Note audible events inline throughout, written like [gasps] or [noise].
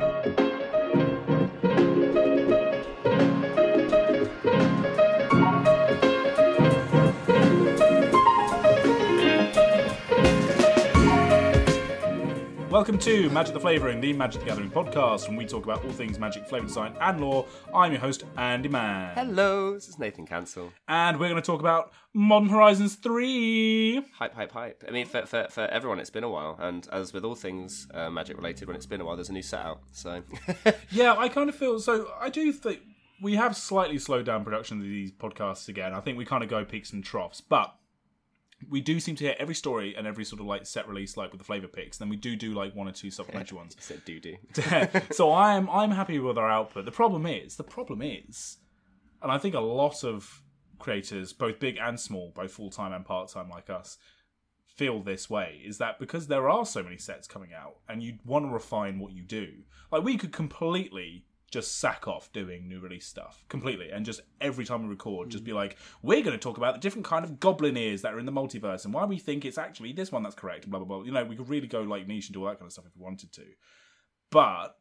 Thank you. Welcome to Magic the Flavouring, the Magic the Gathering podcast, when we talk about all things magic, flavour design, and lore. I'm your host, Andy Mann. Hello, this is Nathan Cancel. And we're going to talk about Modern Horizons 3. Hype, hype, hype. I mean, for, for, for everyone, it's been a while, and as with all things uh, magic related, when it's been a while, there's a new set out. So, [laughs] Yeah, I kind of feel so. I do think we have slightly slowed down production of these podcasts again. I think we kind of go peaks and troughs, but we do seem to hit every story and every sort of like set release, like with the flavor picks. Then we do do like one or two supplementary ones. [laughs] said do do [laughs] so I'm I'm happy with our output. The problem is, the problem is, and I think a lot of creators, both big and small, both full time and part time like us, feel this way. Is that because there are so many sets coming out, and you want to refine what you do. Like we could completely just sack off doing new release stuff completely and just every time we record just be like we're going to talk about the different kind of goblin ears that are in the multiverse and why we think it's actually this one that's correct blah blah blah you know we could really go like niche and do all that kind of stuff if we wanted to but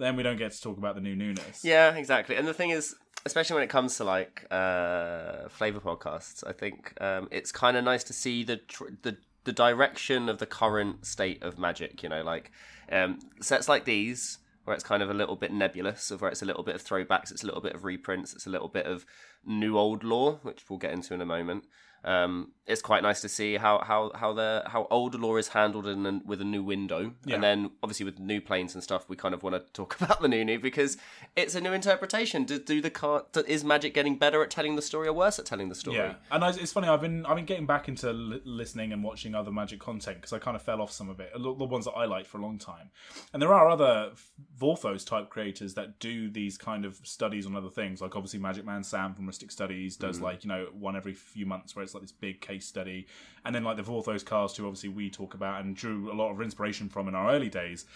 then we don't get to talk about the new newness Yeah, exactly. And the thing is, especially when it comes to like uh, flavor podcasts, I think um, it's kind of nice to see the tr- the the direction of the current state of magic. You know, like um, sets like these where it's kind of a little bit nebulous, of where it's a little bit of throwbacks, it's a little bit of reprints, it's a little bit of new old lore, which we'll get into in a moment. Um, it's quite nice to see how how how the how old lore is handled in a, with a new window, Yeah. and then obviously with new planes and stuff, we kind of want to talk [laughs] about the new new because it's a new interpretation. Do, do the car do, is magic getting better at telling the story or worse at telling the story? Yeah, and I, it's funny. I've been I've been getting back into li- listening and watching other Magic content because I kind of fell off some of it, the ones that I liked for a long time. And there are other Vorthos type creators that do these kind of studies on other things. Like obviously Magic Man Sam from Mystic Studies does mm. like you know one every few months where it's like this big case study, and then like the Vorthos cast who obviously we talk about and drew a lot of inspiration from in our early days.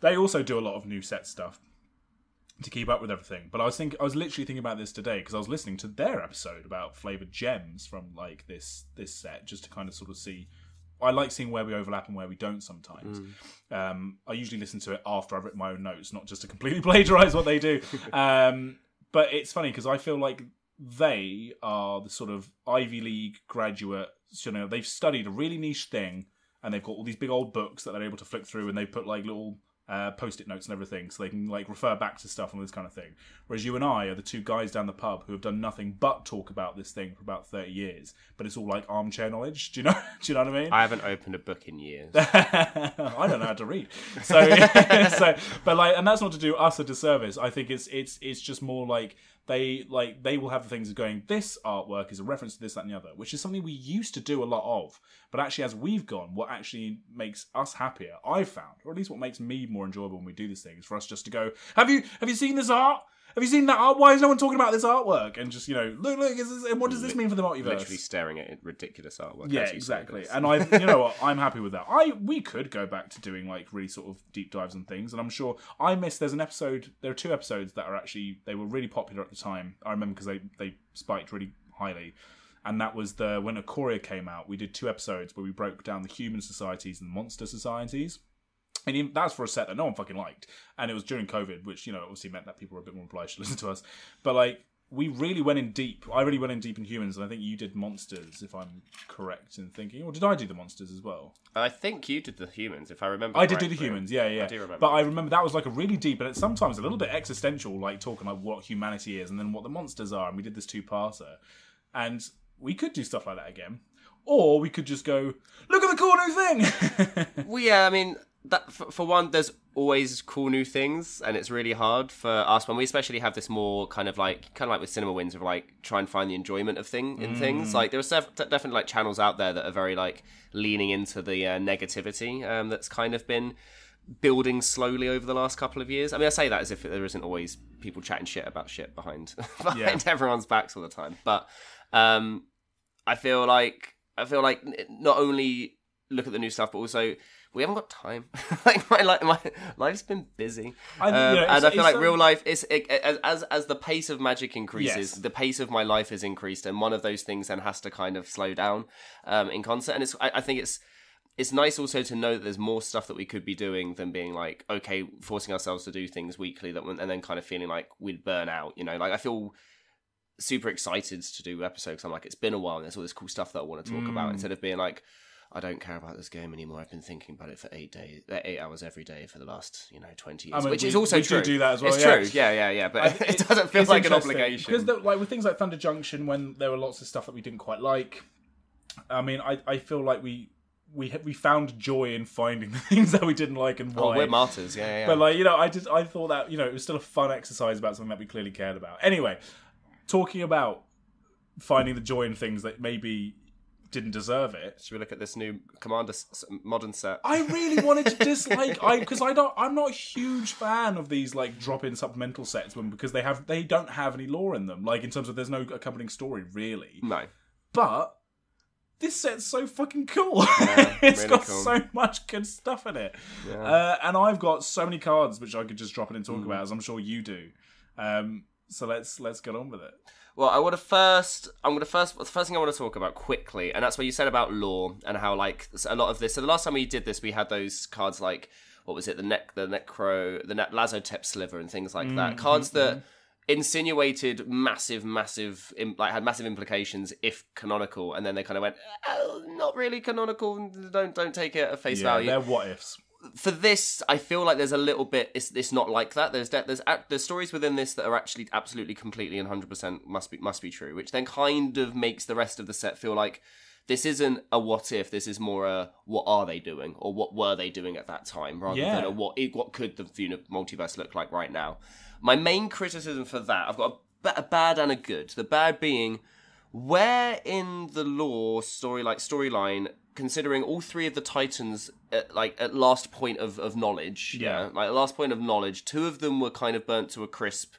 They also do a lot of new set stuff to keep up with everything. But I was think I was literally thinking about this today because I was listening to their episode about flavored gems from like this this set just to kind of sort of see. I like seeing where we overlap and where we don't sometimes. Um, I usually listen to it after I've written my own notes, not just to completely [laughs] plagiarize what they do. [laughs] um, but it's funny because I feel like they are the sort of Ivy League graduate. You know, they've studied a really niche thing, and they've got all these big old books that they're able to flick through, and they put like little uh, post-it notes and everything, so they can like refer back to stuff and this kind of thing. Whereas you and I are the two guys down the pub who have done nothing but talk about this thing for about thirty years, but it's all like armchair knowledge. Do you know? [laughs] Do you know what I mean? I haven't opened a book in years. [laughs] I don't know how to read. So, [laughs] so, but like, and that's not to do us a disservice. I think it's it's it's just more like they like they will have the things of going. This artwork is a reference to this, that, and the other, which is something we used to do a lot of. But actually, as we've gone, what actually makes us happier, I've found, or at least what makes me more enjoyable when we do this thing, is for us just to go. Have you have you seen this art? Have you seen that art? Why is no one talking about this artwork? And just you know, look, look, is this, and what does this mean for the multiverse? Literally staring at ridiculous artwork. Yeah, as you say exactly. And I, you know, what, I'm happy with that. I we could go back to doing like really sort of deep dives and things, and I'm sure I missed. There's an episode. There are two episodes that are actually they were really popular at the time. I remember because they they spiked really highly. And that was the when Ikoria came out. We did two episodes where we broke down the human societies and the monster societies. And even- that's for a set that no one fucking liked. And it was during COVID, which, you know, obviously meant that people were a bit more obliged to [laughs] listen to us. But, like, we really went in deep. I really went in deep in humans, and I think you did monsters, if I'm correct in thinking. Or did I do the monsters as well? I think you did the humans, if I remember. I did do the humans, yeah, yeah. I do remember. But I remember that was like a really deep, and it's sometimes a little bit existential, like talking about what humanity is and then what the monsters are. And we did this two-parter, and we could do stuff like that again, or we could just go, look at the cool new thing. [laughs] Well, yeah, I mean, that for, for one, there's always cool new things, and it's really hard for us when we especially have this more kind of like, kind of like with cinema wins of like try and find the enjoyment of thing in Mm. things. Like there's def- definitely like channels out there that are very like leaning into the uh, negativity um, that's kind of been building slowly over the last couple of years. I mean, I say that as if there isn't always people chatting shit about shit behind [laughs] behind Yeah. everyone's backs all the time, but um, I feel like I feel like not only look at the new stuff, but also we haven't got time. [laughs] like my li- my life's been busy, I- um, yeah, and I feel like real life is it, as as as the pace of magic increases, Yes. the pace of my life is increased, and one of those things then has to kind of slow down um, in concert. And it's I, I think it's it's nice also to know that there's more stuff that we could be doing than being like okay forcing ourselves to do things weekly that and then kind of feeling like we'd burn out you know like i feel super excited to do episodes i'm like it's been a while and there's all this cool stuff that i want to talk about Mm. instead of being like I don't care about this game anymore. I've been thinking about it for eight days, uh, eight hours every day for the last, you know, twenty years, I mean, which we- is also true. do that as well, It's yeah. true, yeah, yeah, yeah. But I- [laughs] it, doesn't feel like an obligation. because the, like with things like Thunder Junction, when there were lots of stuff that we didn't quite like. I mean, I, I feel like we we we found joy in finding [laughs] the things that we didn't like and why. oh, we're martyrs, yeah, yeah. yeah. But like you know, I just I thought that you know it was still a fun exercise about something that we clearly cared about. Anyway, talking about finding the joy in things that maybe didn't deserve it. Should we look at this new Commander s- modern set? I really [laughs] wanted to dislike I because I don't I'm not a huge fan of these like drop in supplemental sets when because they have they don't have any lore in them like in terms of there's no accompanying story really no, but this set's so fucking cool Yeah, [laughs] It's really got cool. so much good stuff in it Yeah. uh, and I've got so many cards which I could just drop in and talk Mm. about as I'm sure you do um, so let's let's get on with it Well, I want to first. I'm going to first. The first thing I want to talk about quickly, and that's what you said about law and how like a lot of this. So the last time we did this, we had those cards like what was it? The neck, the necro, the ne- Lazotep sliver, and things like that. Mm, cards that mm-hmm. insinuated massive, massive, im- like had massive implications if canonical, and then they kind of went, oh, not really canonical. Don't don't take it at face yeah value they're what ifs for this, I feel like there's a little bit. It's, it's not like that. There's de- there's ac- there's stories within this that are actually absolutely, completely, and hundred percent must be must be true, which then kind of makes the rest of the set feel like this isn't a what if. This is more a what are they doing or what were they doing at that time, rather Yeah. than a what what could the multiverse look like right now. My main criticism for that, I've got a, a bad and a good. The bad being where in the lore story like storyline considering all three of the titans at, like at last point of, of knowledge Yeah. like last point of knowledge two of them were kind of burnt to a crisp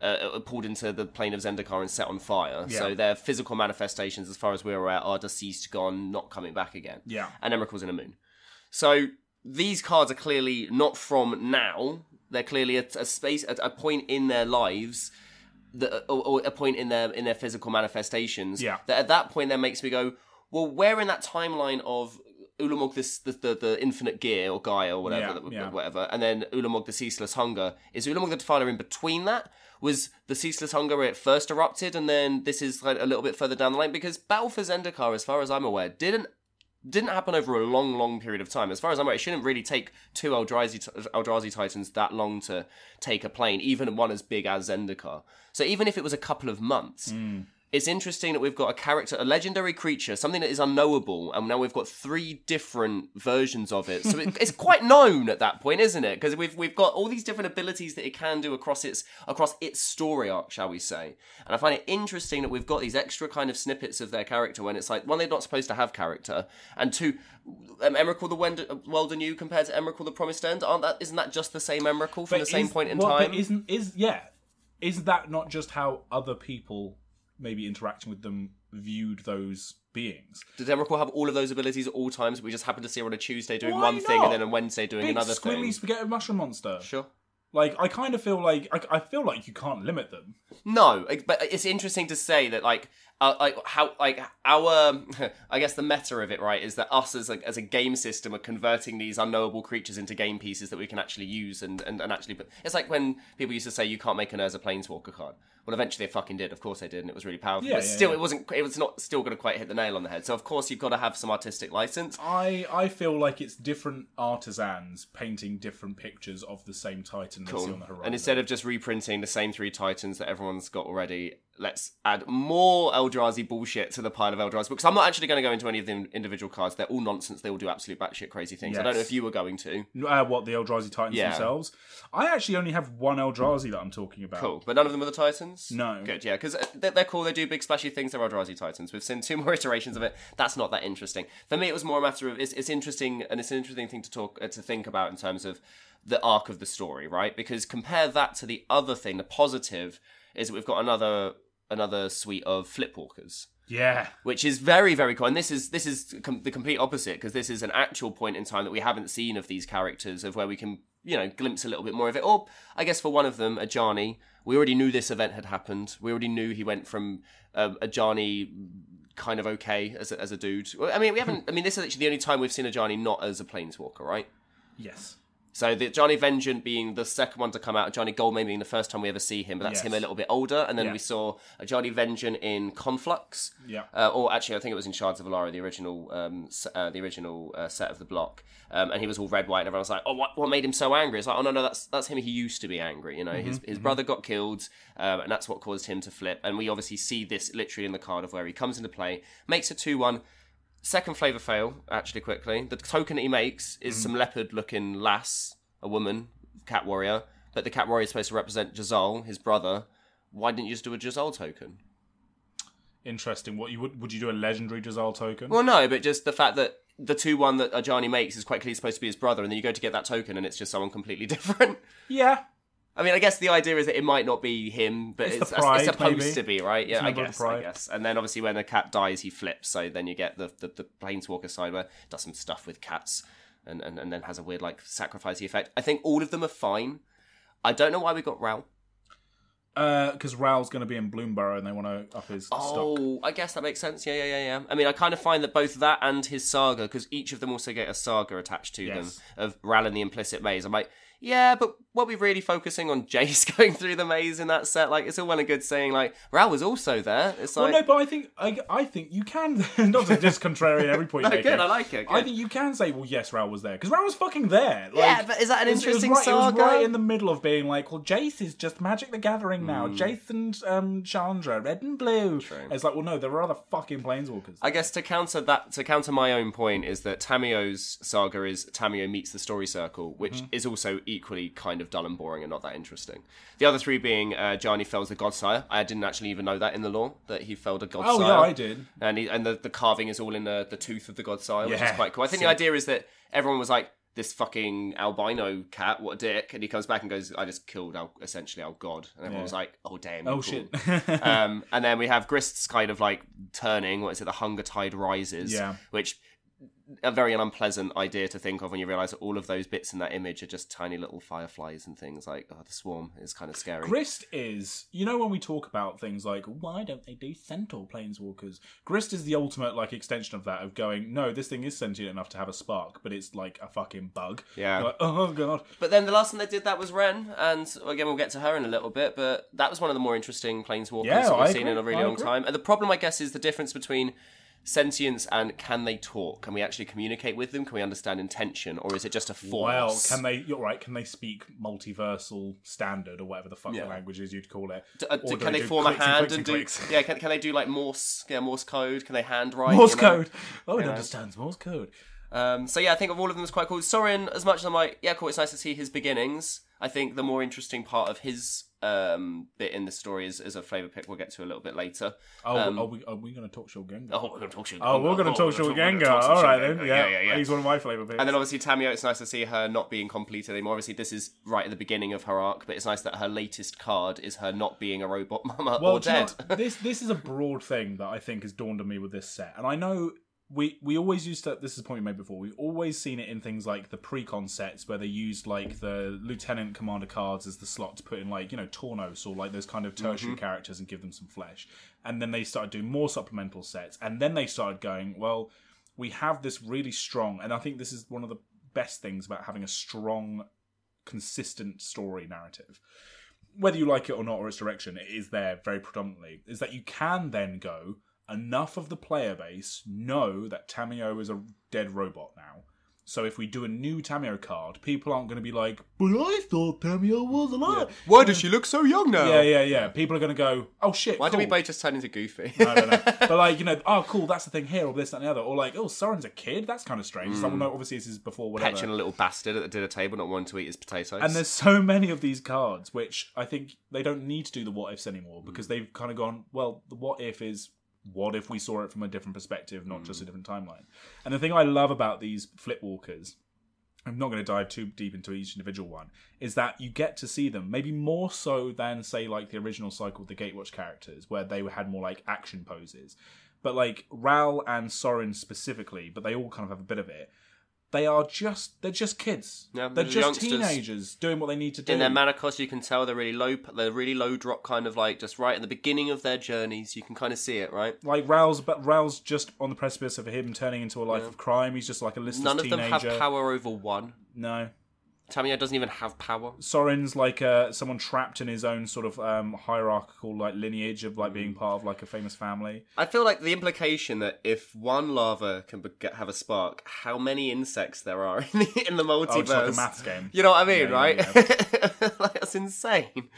uh, pulled into the plane of Zendikar and set on fire. So Yeah. their physical manifestations, as far as we're aware, are deceased, gone, not coming back again. yeah And Emrakul's in a moon. So these cards are clearly not from now. They're clearly at a space, at a point in their lives, that, or, a point in their in their physical manifestations. Yeah. That at that point, then makes me go, well, where in that timeline of Ulamog, this the, the the infinite gear or Gaia or whatever, Yeah, yeah. whatever, and then Ulamog the ceaseless hunger. Is Ulamog the Defiler in between that? Was the ceaseless hunger where it first erupted, and then this is like a little bit further down the line? Because Battle for Zendikar, as far as I'm aware, didn't didn't happen over a long, long period of time. As far as I'm aware, it shouldn't really take two Eldrazi, Eldrazi Titans that long to take a plane, even one as big as Zendikar. So even if it was a couple of months, hmm. It's interesting that we've got a character, a legendary creature, something that is unknowable, and now we've got three different versions of it. So it, it's [laughs] quite known at that point, isn't it? Because we've we've got all these different abilities that it can do across its across its story arc, shall we say? And I find it interesting that we've got these extra kind of snippets of their character when it's like one, they're not supposed to have character, and two, um, Emrakul the Wend- World Anew compared to Emrakul the Promised End, aren't that isn't that just the same Emrakul from the same is- point in well, time? But isn't is yeah? Is that not just how other people, maybe interacting with them, viewed those beings? Did Emrakul have all of those abilities at all times? We just happened to see her on a Tuesday doing Why one thing and then on Wednesday doing Big another squiggly thing. spaghetti mushroom monster. Sure. Like I kind of feel like I, I feel like you can't limit them. No, but it's interesting to say that like uh, like how like our [laughs] I guess the meta of it right is that us as a as a game system are converting these unknowable creatures into game pieces that we can actually use and and, and actually. But it's like when people used to say you can't make an Urza Planeswalker card. Well, eventually they fucking did. Of course they did, and it was really powerful. Yeah, but yeah, still, yeah. it wasn't. It was not still going to quite hit the nail on the head. So of course you've got to have some artistic license. I I feel like it's different artisans painting different pictures of the same Titan see on the horizon. And instead of just reprinting the same three Titans that everyone's got already, let's add more Eldrazi bullshit to the pile of Eldrazi. books. I'm not actually going to go into any of the individual cards. They're all nonsense. They all do absolute batshit crazy things. I don't know if you were going to. uh, what the Eldrazi Titans Yeah. themselves, I actually only have one Eldrazi that I'm talking about. Cool. But none of them are the Titans? No. Good, yeah. Because they're, they're cool. They do big splashy things. They're Eldrazi Titans. We've seen two [laughs] more iterations of it. That's not that interesting. For me, it was more a matter of it's, it's interesting and it's an interesting thing to talk uh, to think about in terms of the arc of the story, right? Because compare that to the other thing. The positive is that we've got another another suite of flipwalkers Yeah, which is very very cool and this is this is com- the complete opposite because this is an actual point in time that we haven't seen of these characters of where we can you know glimpse a little bit more of it or i guess for one of them ajani we already knew this event had happened we already knew he went from um, ajani kind of okay as a, as a dude. I mean, we haven't. I mean, this is actually the only time we've seen Ajani not as a planeswalker, right? Yes. So the Ajani Vengeant being the second one to come out, Ajani Goldmane being the first time we ever see him, but that's Yes. him a little bit older. And then Yeah. we saw a Ajani Vengeant in Conflux, Yeah. uh, or actually I think it was in Shards of Alara, the original, um, uh, the original uh, set of the block. Um, and he was all red, white, and everyone was like, "Oh, what, what made him so angry?" It's like, "Oh no, no, that's that's him. He used to be angry. You know, his his brother got killed, um, and that's what caused him to flip." And we obviously see this literally in the card of where he comes into play, makes a two one. Second flavor fail, actually, quickly. The token that he makes is mm. some leopard looking lass, a woman, cat warrior, but the cat warrior is supposed to represent Jazal, his brother. Why didn't you just do a Jazal token? Interesting. What you would would you do a legendary Jazal token? Well, no, but just the fact that the 2 1 that Ajani makes is quite clearly supposed to be his brother, and then you go to get that token and it's just someone completely [laughs] different. yeah. I mean, I guess the idea is that it might not be him, but It's it's, the it's, supposed maybe. to be, right? Yeah, I guess, I guess. And then obviously when the cat dies, he flips, so then you get the, the, the Planeswalker side where it does some stuff with cats and, and, and then has a weird, like, sacrificey effect. I think all of them are fine. I don't know why we got Ral. Because uh, Raoul's going to be in Bloomburrow and they want to up his stock. Oh, I guess that makes sense. Yeah, yeah, yeah, yeah. I mean, I kind of find that both that and his saga, because each of them also get a saga attached to Yes. them of Ral and the implicit maze. I'm like, yeah, but what we're really focusing on [laughs] Jace going through the maze in that set? Like, it's all well and good saying like Ral was also there. It's like, Well, no, but I think I, I think you can [laughs] not to just contrarian every point. [laughs] no, good. I like it. I think you can say, well, yes, Raoul was there because Raoul was fucking there. Like, yeah, but is that an it interesting it was, right, saga? It was right in the middle of being like, well, Jace is just Magic the Gathering now. Hmm. Jace and um, Chandra, red and blue. It's like, well, no, there are other fucking planeswalkers. I guess to counter that, to counter my own point, is that Tamiyo's saga is Tamiyo meets the story circle, which Mm-hmm. is also equally kind of dull and boring and not that interesting. The other three being uh, Ajani fells the Godsire. I didn't actually even know that in the lore that he felled a Godsire. oh yeah, I did. And he, and the, the carving is all in the, the tooth of the Godsire, which is quite cool. I think sick. the idea is that everyone was like. This fucking albino cat, what a dick! And he comes back and goes, "I just killed our, essentially our god." And everyone Yeah. was like, "Oh damn!" Oh cool." shit. um, [laughs] and then we have Grist's kind of like turning. What is it? The hunger tide rises. Yeah. Which a very unpleasant idea to think of when you realize that all of those bits in that image are just tiny little fireflies and things. Like oh, the swarm is kind of scary. Grist is, you know, when we talk about things like why don't they do centaur planeswalkers? Grist is the ultimate like extension of that of going, no, this thing is sentient enough to have a spark, but it's like a fucking bug. Yeah. Like, oh god. But then the last one they did that was Wrenn, and again we'll get to her in a little bit. But that was one of the more interesting planeswalkers Yeah, that we've I seen agree, in a really I long agree. time. And the problem, I guess, is the difference between sentience and can they talk? Can we actually communicate with them? Can we understand intention, or is it just a force? Well, can they? You're right. Can they speak multiversal standard or whatever the fuck Yeah. the language is you'd call it? D- uh, can they do form a clicks and hand and do [laughs] yeah? Can, can they do like Morse yeah Morse code? Can they handwrite Morse you know? code? Oh, it understands Morse code. Um, so yeah, I think of all of them is quite cool. Sorin, as much as I'm like, yeah, cool, it's nice to see his beginnings. I think the more interesting part of his um, bit in the story is, is a flavor pick we'll get to a little bit later. Oh, Um, are we are we going to talk Shogunga? Oh, we're going to talk Shogunga. Oh, we're going to talk we're gonna Shogunga. talk some All right then. Yeah, yeah, yeah. He's one of my flavor picks. And then obviously Tamiyo, it's nice to see her not being completed anymore. Obviously, this is right at the beginning of her arc, but it's nice that her latest card is her not being a robot mama well, or do you know dead. this this is a broad thing that I think has dawned on me with this set, and I know we we always used to. This is a point we made before. We've always seen it in things like the pre-con sets where they used like the lieutenant commander cards as the slot to put in like you know Tornos or like those kind of tertiary mm-hmm. characters and give them some flesh, and then they started doing more supplemental sets, and then they started going well. We have this really strong, and I think this is one of the best things about having a strong, consistent story narrative whether you like it or not or its direction, it is there very predominantly, is that you can then go, enough of the player base know that Tamiyo is a dead robot now. So if we do a new Tamiyo card, people aren't going to be like, but I thought Tamiyo was alive. Why does she look so young now? Yeah, yeah, yeah. People are going to go, oh shit, Why cool. did we both just turn into Goofy? I don't know. but like, you know, oh cool, that's the thing here, or this, that, and the other. Or like, oh, Sorin's a kid, that's kind of strange. It's like, mm. obviously this is before whatever. Catching a little bastard at the dinner table, not wanting to eat his potatoes. And there's so many of these cards, which I think they don't need to do the what ifs anymore because they've kind of gone, well, the what if is what if we saw it from a different perspective, not just a hmm. different timeline. And the thing I love about these flip walkers, I'm not going to dive too deep into each individual one, is that you get to see them maybe more so than say like the original cycle, the Gatewatch characters, where they had more like action poses. But like Ral and Sorin specifically, but they all kind of have a bit of it they are just they're just kids. Yeah, they're just youngsters. teenagers doing what they need to do. In their mana costs, you can tell they're really low. They're really low drop, kind of like just right at the beginning of their journeys. You can kind of see it, right? like Raul's, but Raul's just on the precipice of him turning into a life of crime. He's just like a listless None of teenager. them have power over one. No, Tamiyo doesn't even have power. Sorin's like uh, someone trapped in his own sort of um, hierarchical like lineage of like being part of like a famous family. I feel like the implication that if one lava can be- have a spark, how many insects there are [laughs] in the, in the multiverse? Oh, it's like a maths game. You know what I mean, Yeah, right? yeah, [laughs] like, that's insane.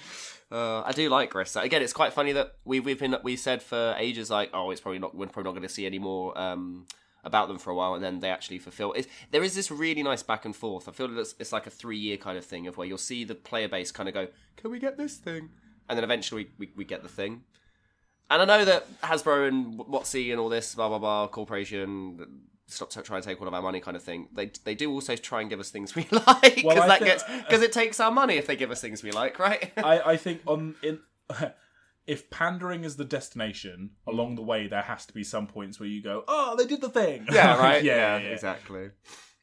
Uh, I do like Grissa. Again, it's quite funny that we we've been we said for ages like, oh, it's probably not we're probably not going to see any more um, about them for a while, and then they actually fulfill. It's, there is this really nice back and forth. I feel that it's, it's like a three year kind of thing of where you'll see the player base kind of go, can we get this thing? And then eventually we, we, we get the thing. And I know that Hasbro and WotC and all this blah blah blah corporation stop t- trying to take all of our money kind of thing. They they do also try and give us things [laughs] we like because Well, that thi- gets because it takes our money if they give us things we like, right? I, I [laughs] think on in [laughs] if pandering is the destination, along the way there has to be some points where you go, "Oh, they did the thing." yeah, [laughs] right. yeah, yeah, yeah, exactly.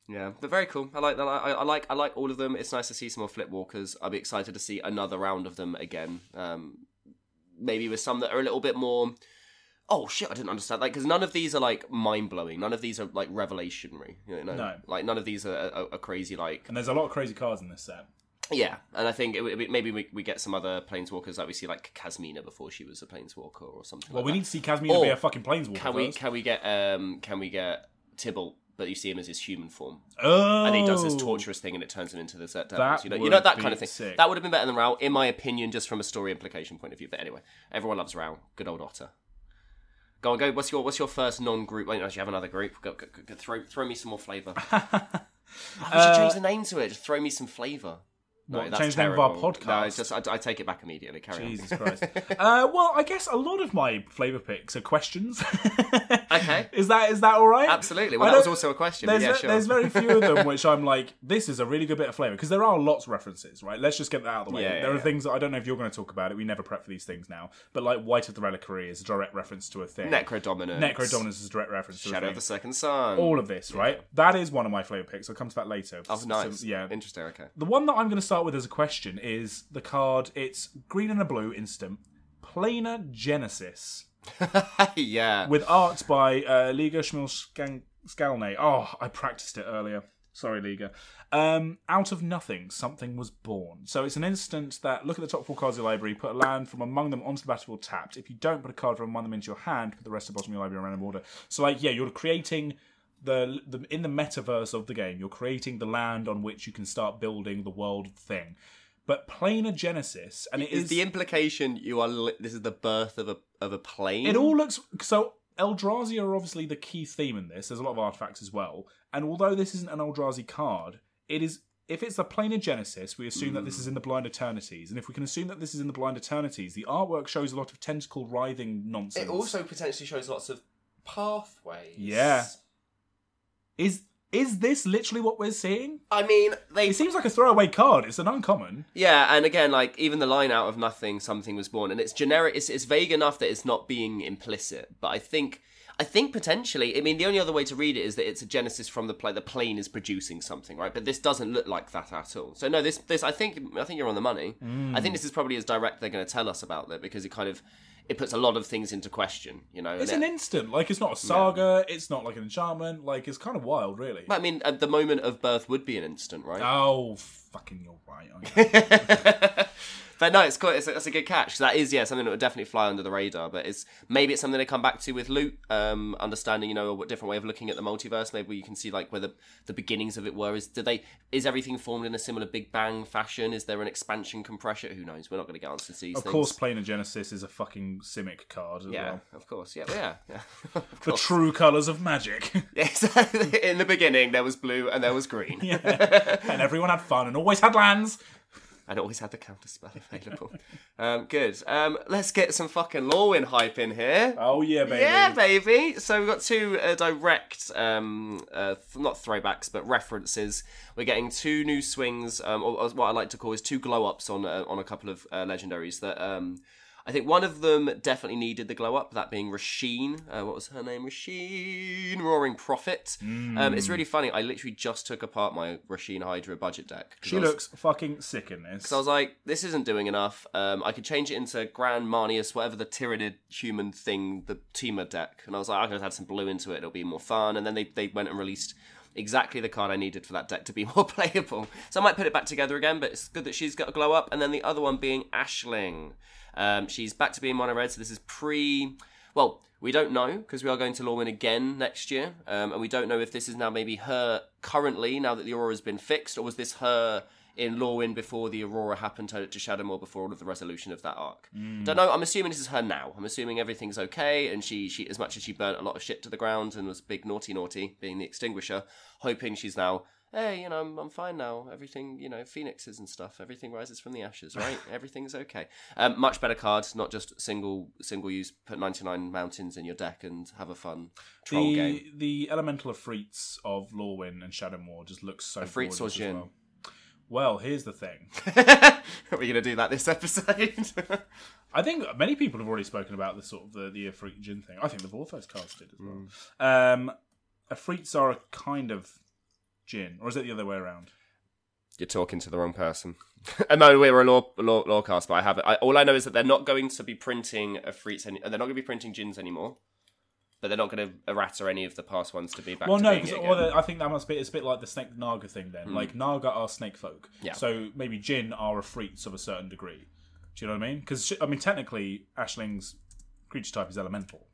Yeah, but very cool. I like that. I, I like I like all of them. It's nice to see some more flip walkers. I'll be excited to see another round of them again. Um, maybe with some that are a little bit more. Oh shit! I didn't understand. Like, because none of these are like mind blowing. None of these are like revelationary. You know, No. like none of these are, are, are crazy. Like, And there's a lot of crazy cards in this set. Yeah. And I think it, would- maybe we, we get some other planeswalkers like we see like Kasmina before she was a planeswalker or something. Well, like we that. need to see Kasmina Or be a fucking planeswalker Can we first. can we get um can we get Tibalt? But you see him as his human form. Oh, and he does this torturous thing and it turns him into the set devils. You know, you know that kind of thing. sick. That would have been better than Rao, in my opinion, just from a story implication point of view. But anyway, everyone loves Rao. Good old Otter. Go on, go. What's your what's your first non-group? Wait, no, actually, have another group. Go, go, go, throw throw me some more flavour. [laughs] I should change the name to it. Just throw me some flavour. No, What, that's change the name of our terrible. No, podcast? it's just I, I take it back immediately. Carry Jesus Christ. [laughs] uh, well, I guess a lot of my flavor picks are questions. [laughs] Okay. Is that is that all right? on. Absolutely. I Well, that was also a question. There's, yeah, ve- sure. there's very few of them [laughs] which I'm like, this is a really good bit of flavor because there are lots of references, right? Let's just get that out of the way. Yeah, yeah, there are things that I don't know if you're going to talk about it. We never prep for these things now, but like White of the Reliquary is a direct reference to a thing. Necrodominance. Necrodominance is a direct reference to a Shadow thing. of the Second Sun. All of this, right? That is one of my flavor picks. I'll come to that later. oh, nice. yeah. Interesting. Okay. The one that I'm going to start with as a question is the card. It's green and a blue instant. Planar Genesis [laughs] yeah. with art by uh, Liiga Smilshkalne. Oh, I practiced it earlier. Sorry, Liiga. Um, out of nothing, something was born. So it's an instant that look at the top four cards of your library, put a land from among them onto the battlefield tapped. If you don't put a card from among them into your hand, put the rest of the bottom of your library in random order. So, like, yeah, you're creating the, the in the metaverse of the game, you're creating the land on which you can start building the world thing. But planar Genesis, and it Is is the implication you are? Li- this is the birth of a of a plane. It all looks so. Eldrazi are obviously the key theme in this. There's a lot of artifacts as well, and although this isn't an Eldrazi card, it is. If it's the planar Genesis, we assume that this is in the Blind Eternities, and if we can assume that this is in the Blind Eternities, the artwork shows a lot of tentacle writhing nonsense. It also potentially shows lots of pathways. Yeah. Is is this literally what we're seeing? I mean, they It seems like a throwaway card. It's an uncommon. Yeah, and again, like even the line out of nothing, something was born, and it's generic. It's, it's vague enough that it's not being implicit. But I think, I think potentially, I mean, the only other way to read it is that it's a genesis from the plane. The plane is producing something, right? But this doesn't look like that at all. So no, this, this, I think, I think you're on the money. Mm. I think this is probably as direct they're going to tell us about that because it kind of, it puts a lot of things into question. You know, It's an it- instant. Like it's not a saga. It's not like an enchantment. Like it's kind of wild, really. But I mean, at the moment of birth would be an instant, right? Oh, fucking, you're right. [laughs] But no, it's quite, it's, a, a good catch. That is, yeah, something that would definitely fly under the radar. But it's maybe it's something they come back to with loot, um, understanding, you know, a different way of looking at the multiverse. Maybe you can see like where the, the beginnings of it were. Is did they is everything formed in a similar Big Bang fashion? Is there an expansion compressor? Who knows? We're not going to get answers to these Of things. course, Planar Genesis is a fucking Simic card as yeah, well. of course, yeah, yeah, yeah. [laughs] The true colours of magic. [laughs] Yes, in the beginning there was blue and there was green, [laughs] and everyone had fun and always had lands. And always had the counter spell available. um, good. Um, let's get some fucking Lorwyn hype in here. Oh, yeah, baby. Yeah, baby. So we've got two uh, direct, um, uh, th- not throwbacks, but references. We're getting two new swings, um, or, or what I like to call is two glow ups on uh, on a couple of uh, legendaries that um, I think one of them definitely needed the glow up, that being Rosheen. Uh, what was her name? Rosheen Roaring Prophet. Um, it's really funny. I literally just took apart my Rosheen Hydra budget deck. She was- looks fucking sick in this. So I was like, this isn't doing enough. Um, I could change it into Grand Marnius, whatever the Tyranid human thing, the Teamer deck. And I was like, I could add some blue into it, it'll be more fun. And then they, they went and released exactly the card I needed for that deck to be [laughs] more playable. So I might put it back together again, but it's good that she's got a glow up. And then the other one being Ashling. Um, she's back to being mono red, so this is pre. Well, we don't know because we are going to Lorwyn again next year, um, and we don't know if this is now maybe her currently now that the aura has been fixed, or was this her in Lorwyn before the aurora happened to, to Shadowmoor before all of the resolution of that arc. Don't know. I'm assuming this is her now. I'm assuming everything's okay, and she she as much as she burnt a lot of shit to the ground and was big naughty naughty, being the extinguisher, hoping she's now. Hey, you know, I'm, I'm fine now. Everything, you know, phoenixes and stuff. Everything rises from the ashes, [laughs] right? Everything's okay. Um, much better card, not just single single use. Put 99 mountains in your deck and have a fun troll the game. the elemental Afrits of Lorwyn and Shadowmoor just looks so Afrits or as Well. Well, here's the thing. [laughs] Are we gonna do that this episode? [laughs] I think many people have already spoken about the sort of the the Afrit Djinn thing. I think the Vorthos cast did as well. Mm. Um, Afrits are a kind of Djinn, or is it the other way around? You're talking to the wrong person. and [laughs] no, we're a law, law, law cast, but I have it. I, all I know is that they're not going to be printing a freaks any. They're not going to be printing gins anymore. But they're not going to errata any of the past ones to be back. Well, no, because. I think that must be it's a bit like the Snake Naga thing. Then, hmm. like Naga are snake folk, Yeah. So maybe Djinn are Afrits of a certain degree. Do you know what I mean? Because I mean, technically, Ashling's creature type is elemental,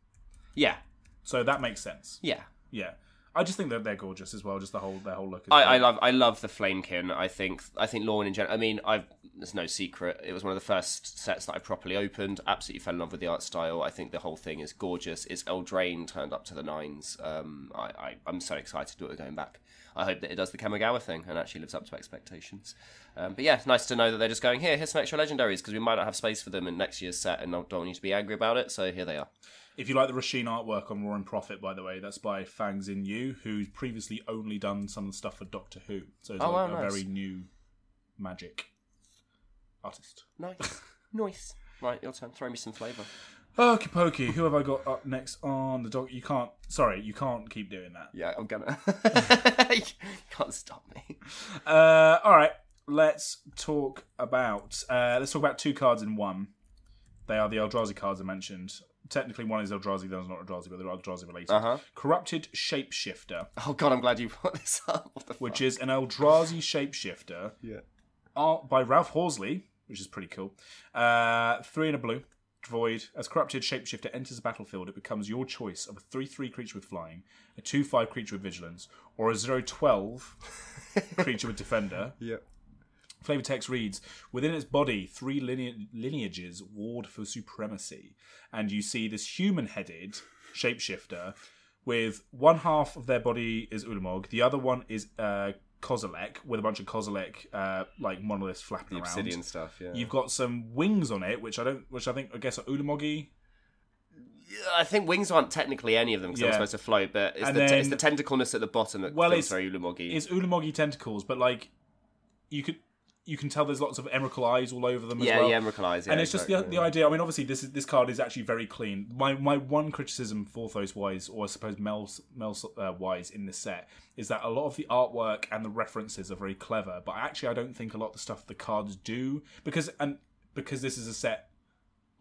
yeah, so that makes sense. yeah. Yeah, I just think that they're gorgeous as well. Just the whole their whole look. I, I love I love the Flamekin. I think I think Lorwyn in general. I mean, I've there's no secret. It was one of the first sets that I properly opened. Absolutely fell in love with the art style. I think the whole thing is gorgeous. It's Eldraine turned up to the nines. Um, I, I I'm so excited that we're going back. I hope that it does the Kamigawa thing and actually lives up to expectations. Um, but yeah, nice to know that they're just going here. Here's some extra legendaries because we might not have space for them in next year's set, and I don't need to be angry about it. So here they are. If you like the Rosheen artwork on Roaring Prophet, by the way, that's by Fang Xin Yu, who's previously only done some of the stuff for Doctor Who. So it's Oh, like wow, a nice. very new magic artist. Nice, nice. Right, your turn. Throw me some flavour. Okie pokey, who have I got up next on the doc? You can't. Sorry, you can't keep doing that. Yeah, I'm gonna. [laughs] you can't stop me. Uh, all right, let's talk about. Uh, let's talk about two cards in one. They are the Eldrazi cards I mentioned. Technically, one is Eldrazi, the other's not Eldrazi, but they're Eldrazi related. Uh-huh. Corrupted Shapeshifter, Oh god, I'm glad you brought this up. What the which is an Eldrazi shapeshifter Yeah. art by Ralph Horsley, which is pretty cool. Uh, three in a blue. Void. As corrupted shapeshifter enters the battlefield, it becomes your choice of a 3 3 creature with flying, a 2 5 creature with vigilance, or a 0 12 [laughs] creature with defender. Yeah. Flavor text reads Within its body, three line- lineages ward for supremacy. And you see this human headed shapeshifter with one half of their body is Ulamog, the other one is uh, Kozilek, with a bunch of Kozilek uh, like monoliths flapping around. Obsidian stuff, yeah. You've got some wings on it, which I don't, which I think I guess are Ulamogi. I think wings aren't technically any of them because Yeah. they're supposed to float, but it's the, then- it's the tentacleness at the bottom that Well, feels it's- very Ulamogi. It's Ulamogi tentacles, but like you could, you can tell there's lots of emerald eyes all over them as yeah, well. the Emrakul eyes. Yeah, and it's just the, the idea. I mean, obviously, this is, this card is actually very clean. My my one criticism for those wise, or I suppose Mel's Mel's uh, wise in this set, is that a lot of the artwork and the references are very clever. But actually, I don't think a lot of the stuff the cards do because and because this is a set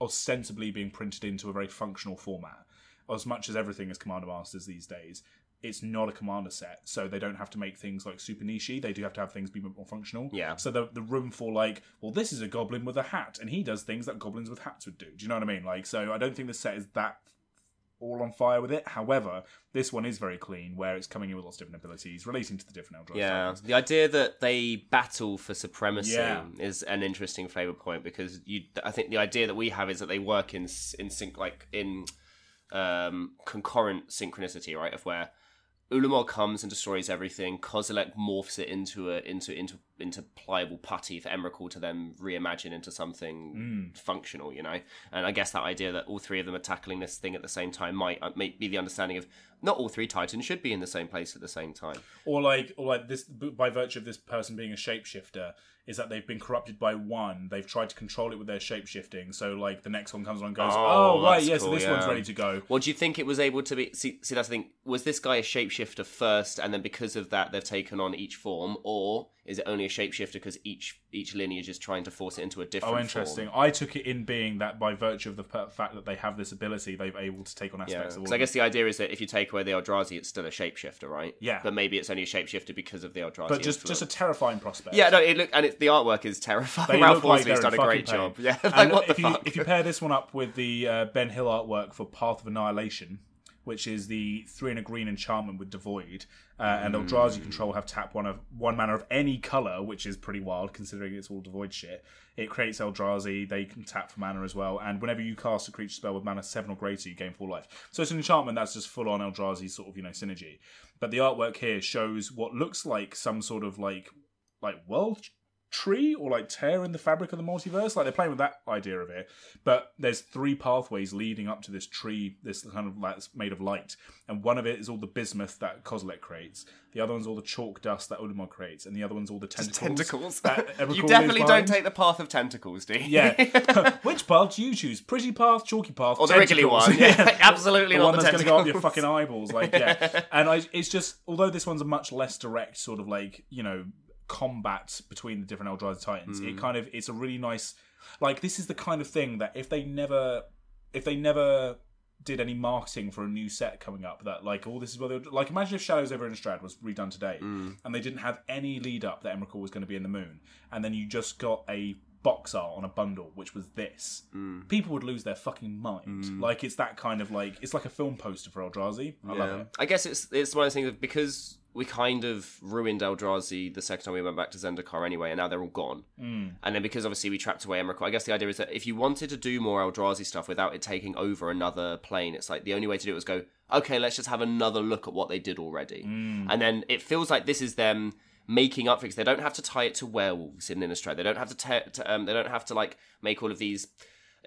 ostensibly being printed into a very functional format. As much as everything is Commander Masters these days, it's not a commander set, so they don't have to make things like super nichey. They do have to have things be more functional. Yeah. So the the room for like, well, this is a goblin with a hat, and he does things that goblins with hats would do. Do you know what I mean? Like, so I don't think the set is that all on fire with it. However, this one is very clean, where it's coming in with lots of different abilities relating to the different Eldritch Yeah, titles. the idea that they battle for supremacy Yeah. is an interesting flavor point because you. I think the idea that we have is that they work in in sync, like in um, concurrent synchronicity, right? Of where Ulamog comes and destroys everything, Kozilek morphs it into a into into into pliable putty for Emrakul to then reimagine into something functional, you know. And I guess that idea that all three of them are tackling this thing at the same time might, uh, might be the understanding of not all three Titans should be in the same place at the same time. or like or like this by virtue of this person being a shapeshifter is that they've been corrupted by one they've tried to control it with their shapeshifting so like the next one comes along and goes Oh, oh, right that's yes cool, this one's ready to go Well, do you think it was able to be? See, see, that's the thing. Was this guy a shapeshifter first, and then because of that, they've taken on each form, or is it only a shapeshifter because each each lineage is trying to force it into a different? oh interesting i took it in being that by virtue of the fact that they have this ability they're able to take on Form. Yeah, aspects of all because I guess the idea is that if you take away the Eldrazi, it's still a shapeshifter, right? Yeah. But maybe it's only a shapeshifter because of the Eldrazi. but just just a terrifying prospect yeah, no, it look and it, the artwork is terrifying. They Ralph look like done a great fucking job. Yeah, [laughs] like what the if you fuck? if you pair this one up with the uh, Ben Hill artwork for Path of Annihilation, which is the three and a green enchantment with Devoid, uh, and Eldrazi control have tap one of one mana of any color, which is pretty wild considering it's all Devoid shit. It creates Eldrazi. They can tap for mana as well, and whenever you cast a creature spell with mana seven or greater, you gain full life. So it's an enchantment that's just full on Eldrazi sort of you know synergy. But the artwork here shows what looks like some sort of like like world tree or like tear in the fabric of the multiverse. Like they're playing with that idea of it. But there's three pathways leading up to this tree, this kind of like that's made of light. And one of it is all the bismuth that Kozilek creates. The other one's all the chalk dust that Ulamog creates, and the other one's all the tentacles. tentacles. that [laughs] you definitely don't take the path of tentacles, do you? Yeah. [laughs] [laughs] Which path do you choose? Pretty path, chalky path, Or the wriggly one. Yeah, absolutely the not one the that's going to go up your fucking eyeballs. Like, yeah. And I, it's just, although this one's a much less direct sort of like, you know, combat between the different Eldrazi Titans, Mm. it kind of, it's a really nice, like, this is the kind of thing that if they never, if they never did any marketing for a new set coming up that like all this is what they would like imagine if Shadows over Innistrad was redone today Mm. and they didn't have any lead up that Emrakul was going to be in the moon and then you just got a box art on a bundle which was this. Mm. people would lose their fucking mind. Like it's that kind of like it's like a film poster for Eldrazi. I love it. I guess it's it's one of those things because we kind of ruined Eldrazi the second time we went back to Zendikar anyway, and now they're all gone. Mm. And then because obviously we trapped away Emrakul, I guess the idea is that if you wanted to do more Eldrazi stuff without it taking over another plane, it's like the only way to do it was go, okay, let's just have another look at what they did already. And then it feels like this is them making up for it 'cause they don't have to tie it to werewolves in Innistrad. They don't have to, te- to um, they don't have to like make all of these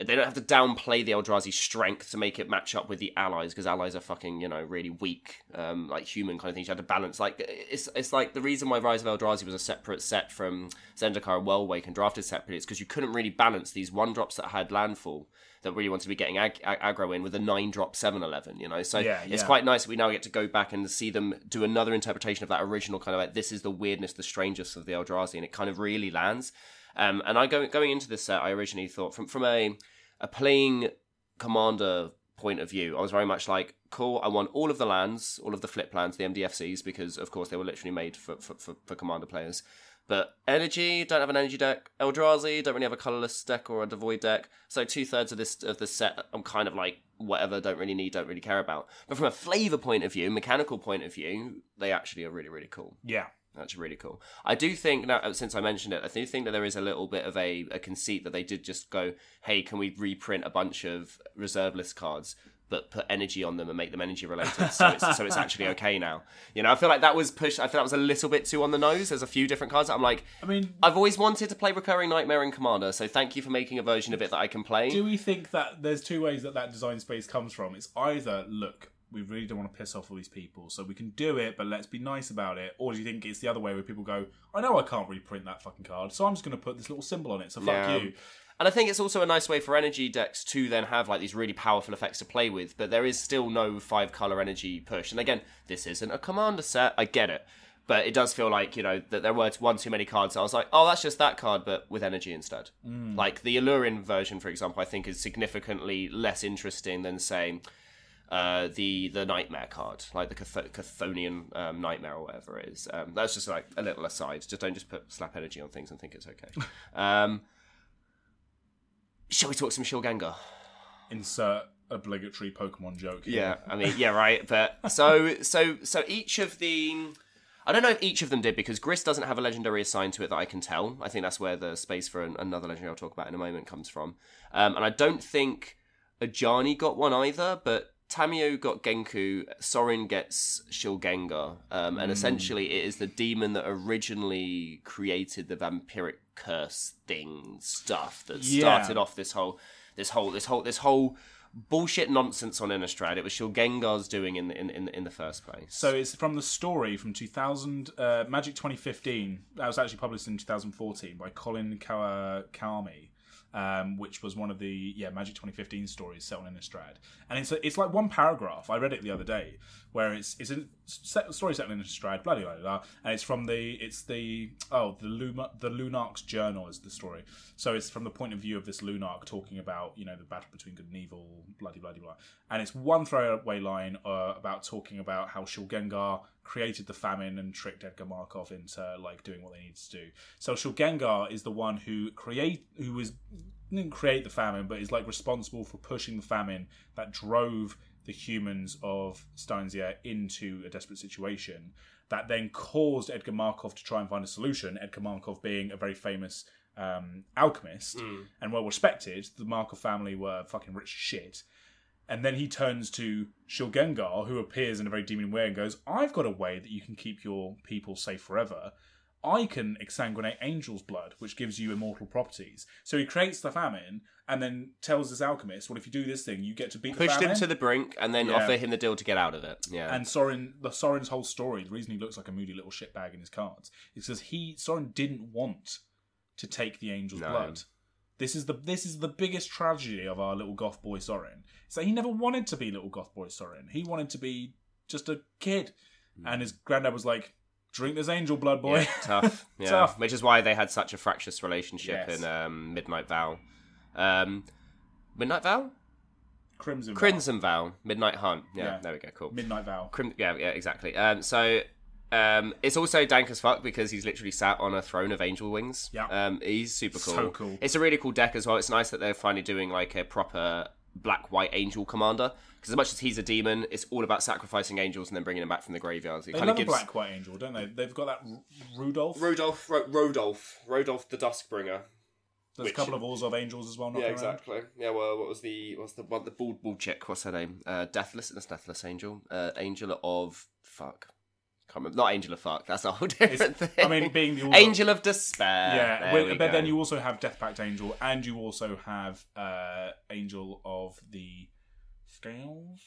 they don't have to downplay the Eldrazi strength to make it match up with the allies because allies are fucking you know really weak, um, like human kind of things. You have to balance like it's it's like the reason why Rise of Eldrazi was a separate set from Zendikar and Worldwake and drafted separately is because you couldn't really balance these one drops that had landfall that really wanted to be getting ag- ag- aggro in with a nine drop seven eleven. You know, so Yeah, it's yeah. quite nice that we now get to go back and see them do another interpretation of that original kind of like this is the weirdness, the strangeness of the Eldrazi, and it kind of really lands. Um, and I go going into this set, I originally thought from from a a playing commander point of view, I was very much like, cool, I want all of the lands, all of the flip lands, the MDFCs, because of course they were literally made for, for, for, for commander players. But energy, don't have an energy deck. Eldrazi, don't really have a colorless deck or a devoid deck. So two thirds of this of the set, I'm kind of like whatever, don't really need, don't really care about. But from a flavor point of view, mechanical point of view, they actually are really really cool. yeah That's really cool. I do think now, uh, since I mentioned it, I do think that there is a little bit of a, a conceit that they did just go, "Hey, can we reprint a bunch of reserve list cards, but put energy on them and make them energy related, so it's so it's actually [laughs] okay now?" You know, I feel like that was pushed. I feel that was a little bit too on the nose. There's a few different cards. That I'm like, I mean I've always wanted to play recurring nightmare in Commander, so thank you for making a version of it that I can play. do we think that there's two ways that that design space comes from it's either look we really don't want to piss off all these people so we can do it but let's be nice about it or do you think it's the other way where people go I know I can't reprint that fucking card so I'm just going to put this little symbol on it so fuck Yeah. you And I think it's also a nice way for energy decks to then have like these really powerful effects to play with, but there is still no five color energy push. And again, this isn't a commander set. I get it. But it does feel like, you know, that there were one too many cards. I was like, oh, that's just that card, but with energy instead. Mm. Like the Allurin version, for example, I think is significantly less interesting than, say, uh, the the nightmare card, like the Chth- Chthonian um, nightmare or whatever it is. Um, that's just like a little aside. Just don't just put slap energy on things and think it's okay. [laughs] um, shall we talk some Shilgengar? insert obligatory Pokemon joke here. Yeah, I mean, yeah, right. But [laughs] so, so, so each of the, I don't know if each of them did because Gris doesn't have a legendary assigned to it that I can tell. I think that's where the space for an, another legendary I'll talk about in a moment comes from. Um, and I don't think Ajani got one either, but Tamio got Genku, Sorin gets Shilgengar, um, and essentially it is the demon that originally created the vampiric curse thing stuff that Yeah. started off this whole, this whole, this whole, this whole bullshit nonsense on Innistrad. It was Shilgengar's doing in the, in, in in the first place. So it's from the story from 2000, uh, Magic 2015. That was actually published in 2014 by Colin Kawakami, um, which was one of the yeah Magic 2015 stories set on Innistrad. And it's it's like one paragraph. I read it the other day, where it's it's a set, story set on Innistrad, blah, blah blah blah, and it's from the it's the oh the Luma, the Lunarch's journal is the story. So it's from the point of view of this Lunarch talking about you know the battle between good and evil, bloody bloody blah, and it's one throwaway line uh, about talking about how Shilgengar created the famine and tricked Edgar Markov into like doing what they needed to do. So Shilgengar is the one who create who was didn't create the famine, but is like responsible for pushing the famine that drove the humans of Stensia into a desperate situation that then caused Edgar Markov to try and find a solution. Edgar Markov being a very famous um, alchemist and well respected. The Markov family were fucking rich as shit. And then he turns to Shilgengar, who appears in a very demon way, and goes, I've got a way that you can keep your people safe forever. I can exsanguinate angel's blood, which gives you immortal properties. So he creates the famine and then tells this alchemist, Well, if you do this thing, you get to beat the pushed him to the brink and then Yeah. offer him the deal to get out of it. Yeah. And Sorin, the Sorin's whole story, the reason he looks like a moody little shitbag in his cards, is because he Sorin didn't want to take the angel's No. blood. This is the this is the biggest tragedy of our little goth boy Sorin. Is that he never wanted to be little goth boy Sorin. He wanted to be just a kid, and his granddad was like, "Drink this angel blood, boy." Yeah, tough. [laughs] Yeah. Tough. Which is why they had such a fractious relationship Yes. in um, Midnight Vow. Um, Midnight Vow? Crimson, Vow. Crimson Vow. Midnight Hunt. Yeah, Yeah. there we go. Cool. Midnight Vow. Crim- yeah, yeah, exactly. Um, so um, it's also dank as fuck because he's literally sat on a throne of angel wings. Yeah. Um, he's super cool. So cool. It's a really cool deck as well. It's nice that they're finally doing like a proper black white angel commander because as much as he's a demon, it's all about sacrificing angels and then bringing them back from the graveyards. It They kind of love gives a black white angel, don't they? They've got that R- Rudolph. Rodolf, Ro- Rodolf, Rodolf the Duskbringer. There's a couple of Orzhov angels as well. knocking Yeah, around. exactly. Yeah, well, what was the what's the one the bald bald chick? What's her name? Uh, Deathless. That's Deathless Angel. Uh, Angel of fuck. Can't remember. Not Angel of fuck. That's a whole [laughs] different thing. I mean, being the Angel of Despair. Yeah, but go. then you also have Death Pact Angel, and you also have uh, Angel of the Scales.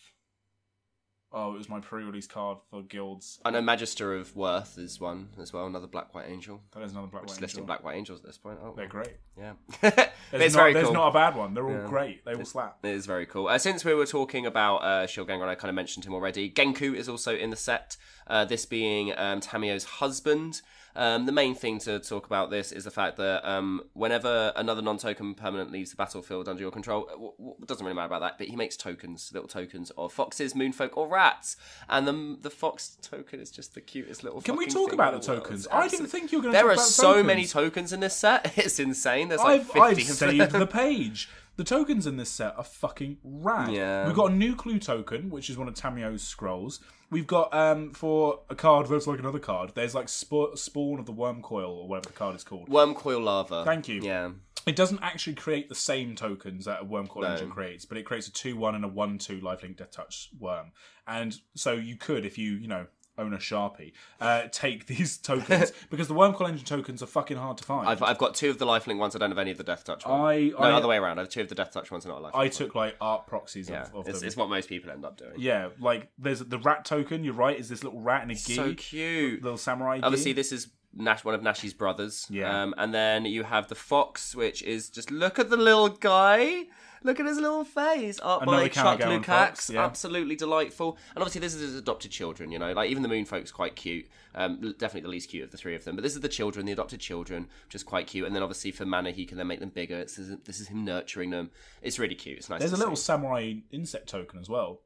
Oh, it was my pre-release card for guilds. I know Magister of Worth is one as well. Another black white angel. That is another black Just white listing angel. black white angels at this point. Oh, They're great. yeah. [laughs] But There's, it's not, very there's cool. not a bad one. They're all great. They all slap. It is very cool. Uh, since we were talking about uh, Shilgengar, and I kind of mentioned him already, Genku is also in the set. Uh, this being um, Tamiyo's husband. Um, the main thing to talk about this is the fact that um, whenever another non-token permanent leaves the battlefield under your control, uh, w- w- it doesn't really matter about that, but he makes tokens, little tokens of foxes, moonfolk, or rats, and the the fox token is just the cutest little. Can we talk about in the tokens? I didn't think you were going to There are so tokens. many tokens in this set. [laughs] It's insane. There's like I've, 50 I've saved the page. The tokens in this set are fucking rad. Yeah. We've got a new clue token, which is one of Tamiyo's scrolls. We've got um for a card that's like another card. There's like sp- spawn of the Wurmcoil or whatever the card is called. Wurmcoil Larva. Thank you. Yeah. It doesn't actually create the same tokens that a Wurmcoil No. engine creates, but it creates a two one and a one two lifelink death touch worm. And so you could, if you you know own a sharpie, uh, take these [laughs] tokens [laughs] because the Wurmcoil Engine tokens are fucking hard to find. I've, I've got two of the lifelink ones. I don't have any of the death touch ones. I- no, I- other way around. I have two of the death touch ones and not a lifelink. I took like art proxies yeah, of, of it's, it's what most people end up doing. Yeah, like there's the rat token. You're right. Is this little rat in a gi, So cute. little samurai? gi. Obviously, this is Nash, one of Nash's brothers. Yeah. Um, and then you have the fox, which is just look at the little guy. Look at his little face. Art Another by Chuck Lukacs. fox, yeah. Absolutely delightful. And obviously, this is his adopted children. You know, like even the moon folk's quite cute. Um, definitely the least cute of the three of them. But this is the children, the adopted children, which is quite cute. And then obviously for mana, he can then make them bigger. It's, this is him nurturing them. It's really cute. It's nice. There's a little see. samurai insect token as well.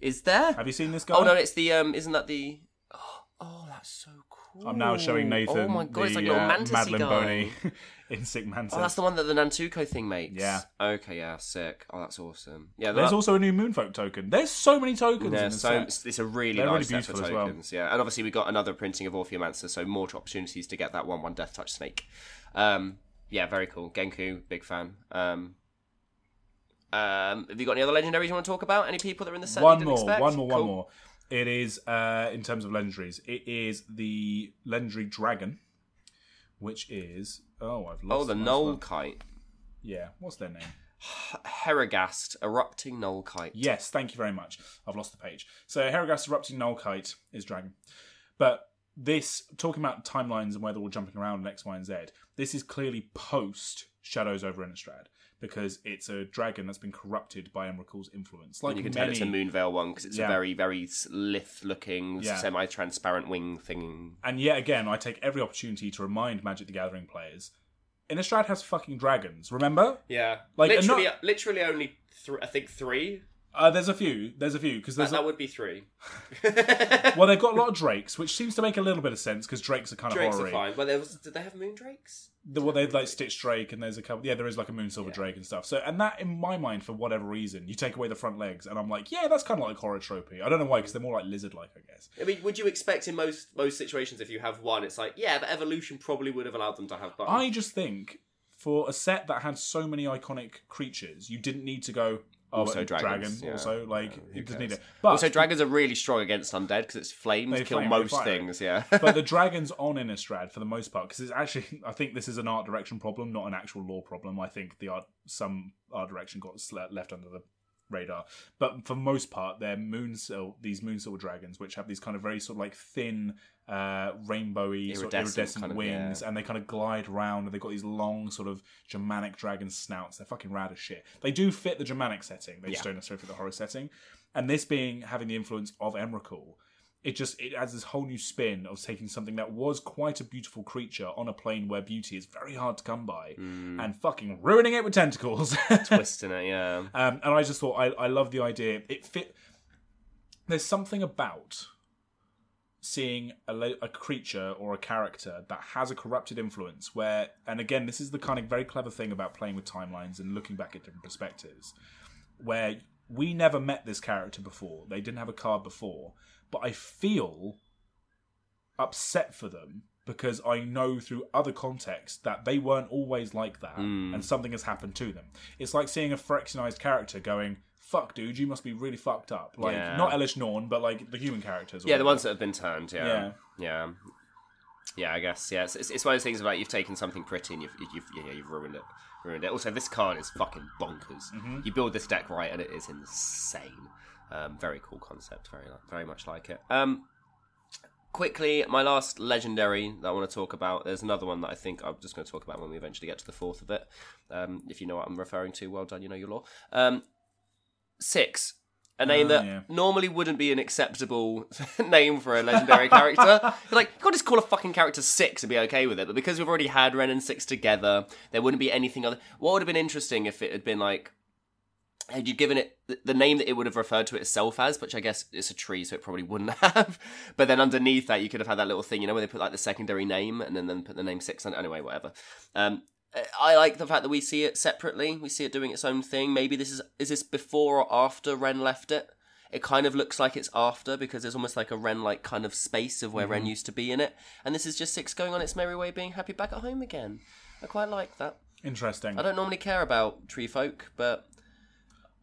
Is there? Have you seen this guy? Oh no, it's the um. Isn't that the? Oh, oh that's so cool. I'm now showing Nathan Oh my god, the it's like a little uh, mantis Madeline guy. Boney [laughs] insect mantis. Oh, that's the one that the Nantuko thing makes. Yeah. Okay. Yeah. Sick. Oh, that's awesome. Yeah. There's that- also a new Moonfolk token. There's so many tokens in yeah, this so set. it's a really They're nice really set for beautiful as well. tokens. Yeah, and obviously we got another printing of Ophiomancer, so more opportunities to get that one one Death Touch Snake. Um, yeah, very cool. Genku, big fan. Um, Um, have you got any other legendaries you want to talk about? Any people that are in the set? one you more, didn't expect? one more, one more. It is uh, in terms of legendaries. It is the legendary dragon, which is oh, I've lost. Oh, the Null. Kite. Yeah, what's their name? Herigast, erupting Null Kite. Yes, thank you very much. I've lost the page. So Herigast erupting Nullkite is dragon. But this talking about timelines and where they're all jumping around and X, Y, and Z, this is clearly post Shadows over Innistrad because it's a dragon that's been corrupted by Emrakul's influence. Like You can many, tell it's a Moonveil one because it's Yeah. a very, very lithe-looking, Yeah. semi-transparent wing thing. and yet again, I take every opportunity to remind Magic the Gathering players. Innistrad has fucking dragons. Remember? Yeah, Like, literally, not- uh, literally only th- I think three. Uh, there's a few. There's a few because That, there's that would be three. [laughs] well, they've got a lot of drakes, which seems to make a little bit of sense because drakes are kind of Drakes are fine, but there was. Did they have moon drakes? The, well, they've like Stitch Drake, and there's a couple. Yeah, there is like a Moon Silver Yeah. Drake and stuff. So, and that in my mind, for whatever reason, you take away the front legs, and I'm like, yeah, that's kind of like horror tropey. I don't know why, because they're more like lizard-like, I guess. I mean, would you expect in most most situations if you have one, it's like yeah, but evolution probably would have allowed them to have both. I just think for a set that had so many iconic creatures, you didn't need to go. Oh, Also but dragons, dragon. yeah. Also, like who you just need it. But also, dragons are really strong against undead because it's flames kill flame, most things. Yeah, but the [laughs] dragons on Innistrad for the most part, because it's actually, I think this is an art direction problem, not an actual lore problem. I think the art, some art direction got left under the radar. But for most part, they're moonsil, these moonsil dragons, which have these kind of very sort of like thin, uh, rainbowy, sort of Iridescent iridescent kind of, wings, yeah. and they kind of glide around, and they've got these long sort of Germanic dragon snouts. They're fucking rad as shit. They do fit the Germanic setting. They just don't necessarily fit the horror setting. And this being having the influence of Emrakul, it just it adds this whole new spin of taking something that was quite a beautiful creature on a plane where beauty is very hard to come by Mm. and fucking ruining it with tentacles. [laughs] twisting it. Yeah, um, and I just thought I, I love the idea. It fit. There's something about seeing a, a creature or a character that has a corrupted influence where and again this is the kind of very clever thing about playing with timelines and looking back at different perspectives where we never met this character before they didn't have a card before but i feel upset for them because i know through other contexts that they weren't always like that Mm. and something has happened to them it's like seeing a Phyrexianized character going fuck dude you must be really fucked up like Yeah. not Elesh Norn but like the human characters yeah, the ones that have been turned. Yeah, Yeah. yeah, yeah. I guess yeah. It's, it's, one of those things about you've taken something pretty and you've you've yeah, you've ruined it. Ruined it. Also, this card is fucking bonkers. Mm-hmm. You build this deck right, and it is insane. Um, very cool concept. Very very much like it. Um, quickly, my last legendary that I want to talk about. There's another one that I think I'm just going to talk about when we eventually get to the fourth of it. Um, if you know what I'm referring to, well done. You know your lore. Um, six. A name Ah, that yeah. normally wouldn't be an acceptable [laughs] name for a legendary character. [laughs] Like, you can't just call a fucking character six and be okay with it. But because we've already had Wrenn and Six together, there wouldn't be anything other. What would have been interesting if it had been like, had you given it the- name that it would have referred to itself as, which I guess it's a tree, so it probably wouldn't [laughs] have. But then underneath that, you could have had that little thing, you know, where they put like the secondary name and then, then put the name six on. Anyway, whatever. Um, I like the fact that we see it separately. We see it doing its own thing. Maybe this is is this before or after Wrenn left it. It kind of looks like it's after because there's almost like a Wrenn like kind of space of where Wrenn used to be in it, and this is just six going on its merry way, being happy back at home again. I quite like that. interesting I don't normally care about tree folk, but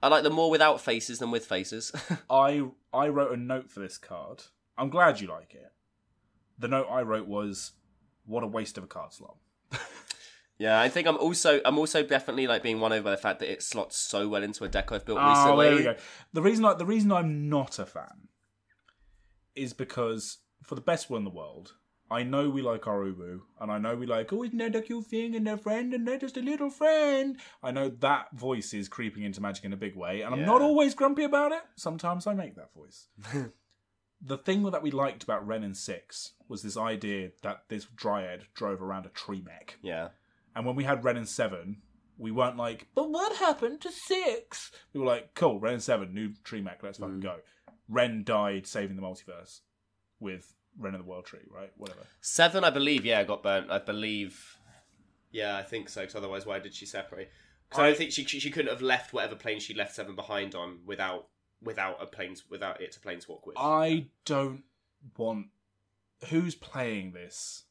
I like them more without faces than with faces. [laughs] I I wrote a note for this card. I'm glad you like it. The note I wrote was, "What a waste of a card slot." yeah, I think I'm also I'm also definitely like being won over by the fact that it slots so well into a deck I've built ah, Oh, recently. there we go. The reason I, the reason I'm not a fan is because for the best one in the world, I know we like our Ubu, and I know we like, oh, isn't that a cute thing, and a friend, and they're just a little friend. I know that voice is creeping into Magic in a big way, and I'm not always grumpy about it. Sometimes I make that voice. [laughs] the thing that we liked about Wrenn and Six was this idea that this dryad drove around a tree mech. Yeah. And when we had Wrenn and Seven, we weren't like, but what happened to Six? We were like, cool, Wrenn and Seven, new tree mech, let's fucking mm. go. Wrenn died saving the multiverse with Wrenn and the World Tree, right? Whatever. Seven, I believe, yeah, got burnt. I believe. Yeah, I think so. Because otherwise, why did she separate? Because I, I- don't think she, she she couldn't have left whatever plane she left Seven behind on without without a planes without it to planeswalk with. I don't want. Who's playing this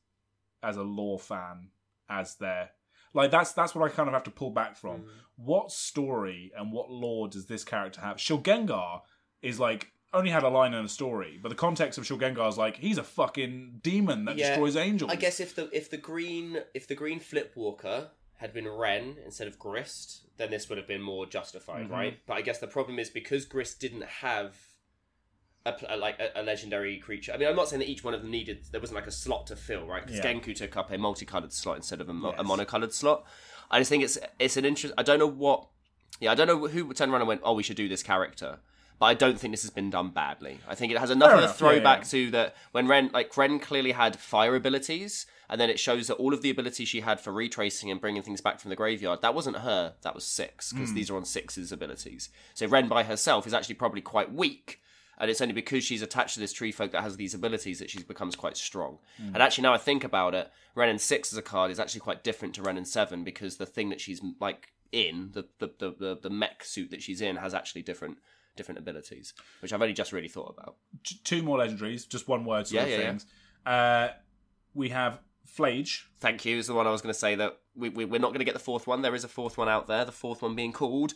as a lore fan as their. Like that's that's what I kind of have to pull back from. Mm. What story and what lore does this character have? Shilgengar is like only had a line and a story, but the context of Shilgengar is like he's a fucking demon that Yeah, destroys angels. I guess if the if the green if the green Flipwalker had been Wrenn instead of Grist, then this would have been more justified, Mhm. right? But I guess the problem is because Grist didn't have a, a- like a, a legendary creature. I mean, I'm not saying that each one of them needed there wasn't like a slot to fill, right? Because Yeah. Genku took up a multicolored slot instead of a, mo- a monocolored slot. I just think it's it's an interest. I don't know what. Yeah, I don't know who turned around and went, "Oh, we should do this character." But I don't think this has been done badly. I think it has enough of a enough, yeah, throwback yeah. to that when Wrenn like Wrenn clearly had fire abilities, and then it shows that all of the abilities she had for retracing and bringing things back from the graveyard that wasn't her. That was six because Hmm. these are on six's abilities. So Wrenn by herself is actually probably quite weak. And it's only because she's attached to this tree folk that has these abilities that she becomes quite strong. Hmm. And actually, now I think about it, Wrenn and six as a card is actually quite different to Wrenn and seven because the thing that she's like in the the, the, the, the mech suit that she's in has actually different different abilities, which I've only just really thought about. Two more legendaries, just one word sort Yeah, of yeah, yeah. things. Uh, we have Phlage. Thank you is the one I was going to say that we, we, we're not going to get the fourth one. There is a fourth one out there. The fourth one being called.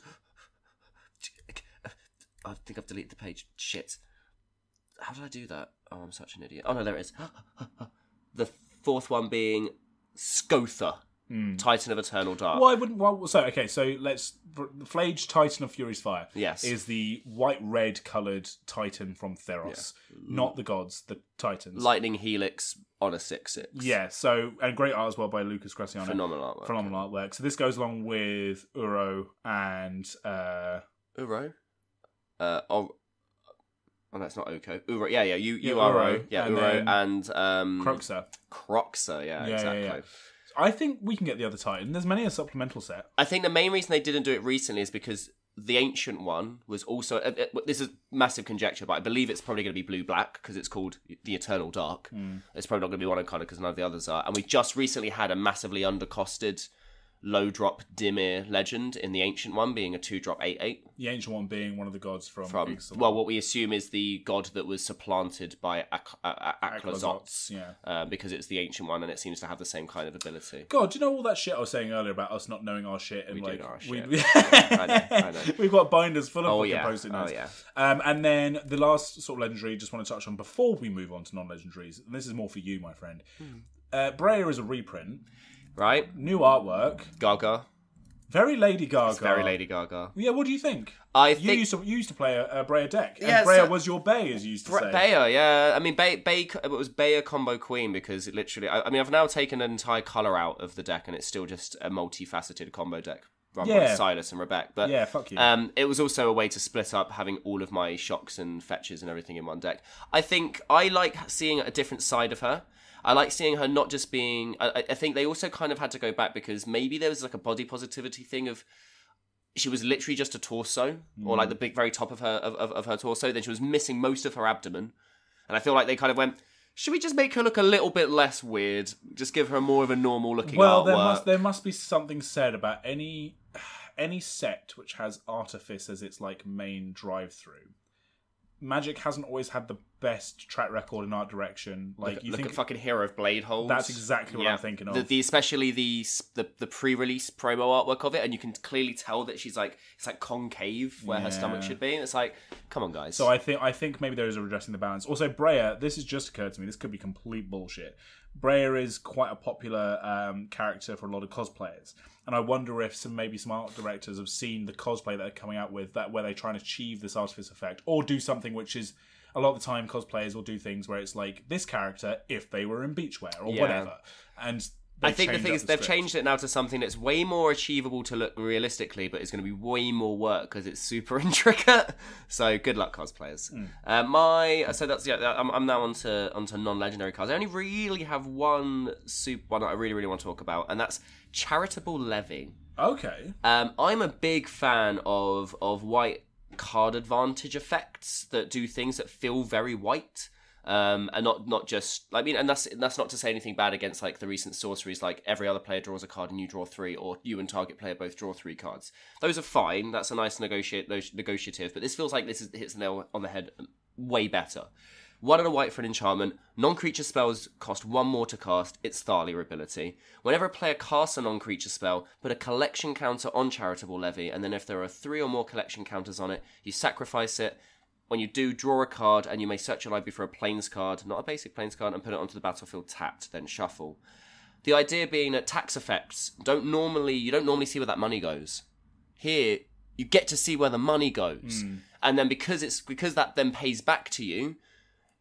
I think I've deleted the page. Shit. How did I do that? Oh, I'm such an idiot. Oh no, there it is. [gasps] the fourth one being Scotha, Titan of Eternal Dark. Well, I wouldn't. Well, so okay, so let's. Phlage, Titan of Fury's Fire. Yes. is the white red coloured Titan from Theros, not the gods, the Titans. Lightning Helix on a six six. yeah. So and great art as well by Lucas Graciano. Phenomenal artwork. Phenomenal artwork. So this goes along with Uro and uh, Uro. Uh, oh, oh, that's not Oko. Uro. Yeah, yeah. You, you Yeah, are Uro, Uro. Yeah, and Uro then and um, Kroxa. Kroxa. Yeah, Yeah, yeah, exactly. yeah. I think we can get the other Titan. There's many a supplemental set. I think the main reason they didn't do it recently is because the ancient one was also. Uh, uh, this is massive conjecture, but I believe it's probably going to be blue black because it's called the Eternal Dark. It's probably not going to be one color because none of the others are. And we just recently had a massively undercosted low drop Dimir legend in the ancient one being a two drop eight eight The ancient one being one of the gods from, from Ixalan. well what we assume is the god that was supplanted by Ak- Aclazotz yeah. uh, because it's the ancient one and it seems to have the same kind of ability. God, do you know all that shit I was saying earlier about us not knowing our shit and We like we, shit. [laughs] I know, I know. [laughs] we've got binders full of Oh yeah, post-it oh yeah. Um, and then the last sort of legendary, just want to touch on before we move on to non-legendaries. And this is more for you, my friend. Hmm. Uh, is a reprint, Right, new artwork, Gaga. very Lady Gaga. It's very Lady Gaga. Yeah, what do you think? I You think used to you used to play a, a Breya deck, and Yeah, Breya so- was your bay, as you used to Bre- say. Bayer, yeah. I mean, Bay, Bay, it was Bayer combo queen because it literally. I, I mean, I've now taken an entire color out of the deck, and it's still just a multifaceted combo deck run by Yeah. Silas and Rebecca. But Yeah, fuck you. Um, it was also a way to split up having all of my shocks and fetches and everything in one deck. I think I like seeing a different side of her. I like seeing her not just being. I, I- think they also kind of had to go back because maybe there was like a body positivity thing of she was literally just a torso or like the mm. big very top of her of, of, of her torso. Then she was missing most of her abdomen, and I feel like they kind of went. Should we just make her look a little bit less weird? Just give her more of a normal looking well, artwork. there must there must be something said about any [sighs] any set which has artifice as its like main drive through. Magic hasn't always had the best track record in art direction. Like look, you look think at fucking Hero of Blade Holes. that's exactly what Yeah. I'm thinking of. the, the especially the, the the pre-release promo artwork of it, and you can clearly tell that she's like it's like concave where her stomach should be. And it's like, come on, guys. So I think I think maybe there is a redressing the balance. Also, Breya, this has just occurred to me. This could be complete bullshit. Breya is quite a popular um, character for a lot of cosplayers, and I wonder if some maybe some art directors have seen the cosplay that they're coming out with that where they try and achieve this artifice effect, or do something which is a lot of the time cosplayers will do things where it's like this character if they were in beachwear or Yeah. whatever, and I think the thing is they've changed it now to something that's way more achievable to look realistically, but it's going to be way more work because it's super [laughs] intricate. So good luck, cosplayers. Hmm. Uh, my so that's yeah. I'm, I'm now onto onto non-legendary cards. I only really have one super one that I really really want to talk about, and that's charitable levy. Okay, Um, I'm a big fan of of white card advantage effects that do things that feel very white. Um, and not not just I mean, and that's that's not to say anything bad against like the recent sorceries, like every other player draws a card and you draw three, or you and target player both draw three cards. Those are fine. That's a nice negotiate negotiative, but this feels like this is, hits the nail on the head way better. One and a white for an enchantment. Non creature spells cost one more to cast. It's Thalia ability. Whenever a player casts a non creature spell, put a collection counter on Charitable Levy, and then if there are three or more collection counters on it, you sacrifice it. When you do, draw a card, and you may search your library for a Plains card, not a basic Plains card, and put it onto the battlefield tapped, then shuffle. The idea being that tax effects don't normally you don't normally see where that money goes. Here, you get to see where the money goes, hmm. and then because it's because that then pays back to you,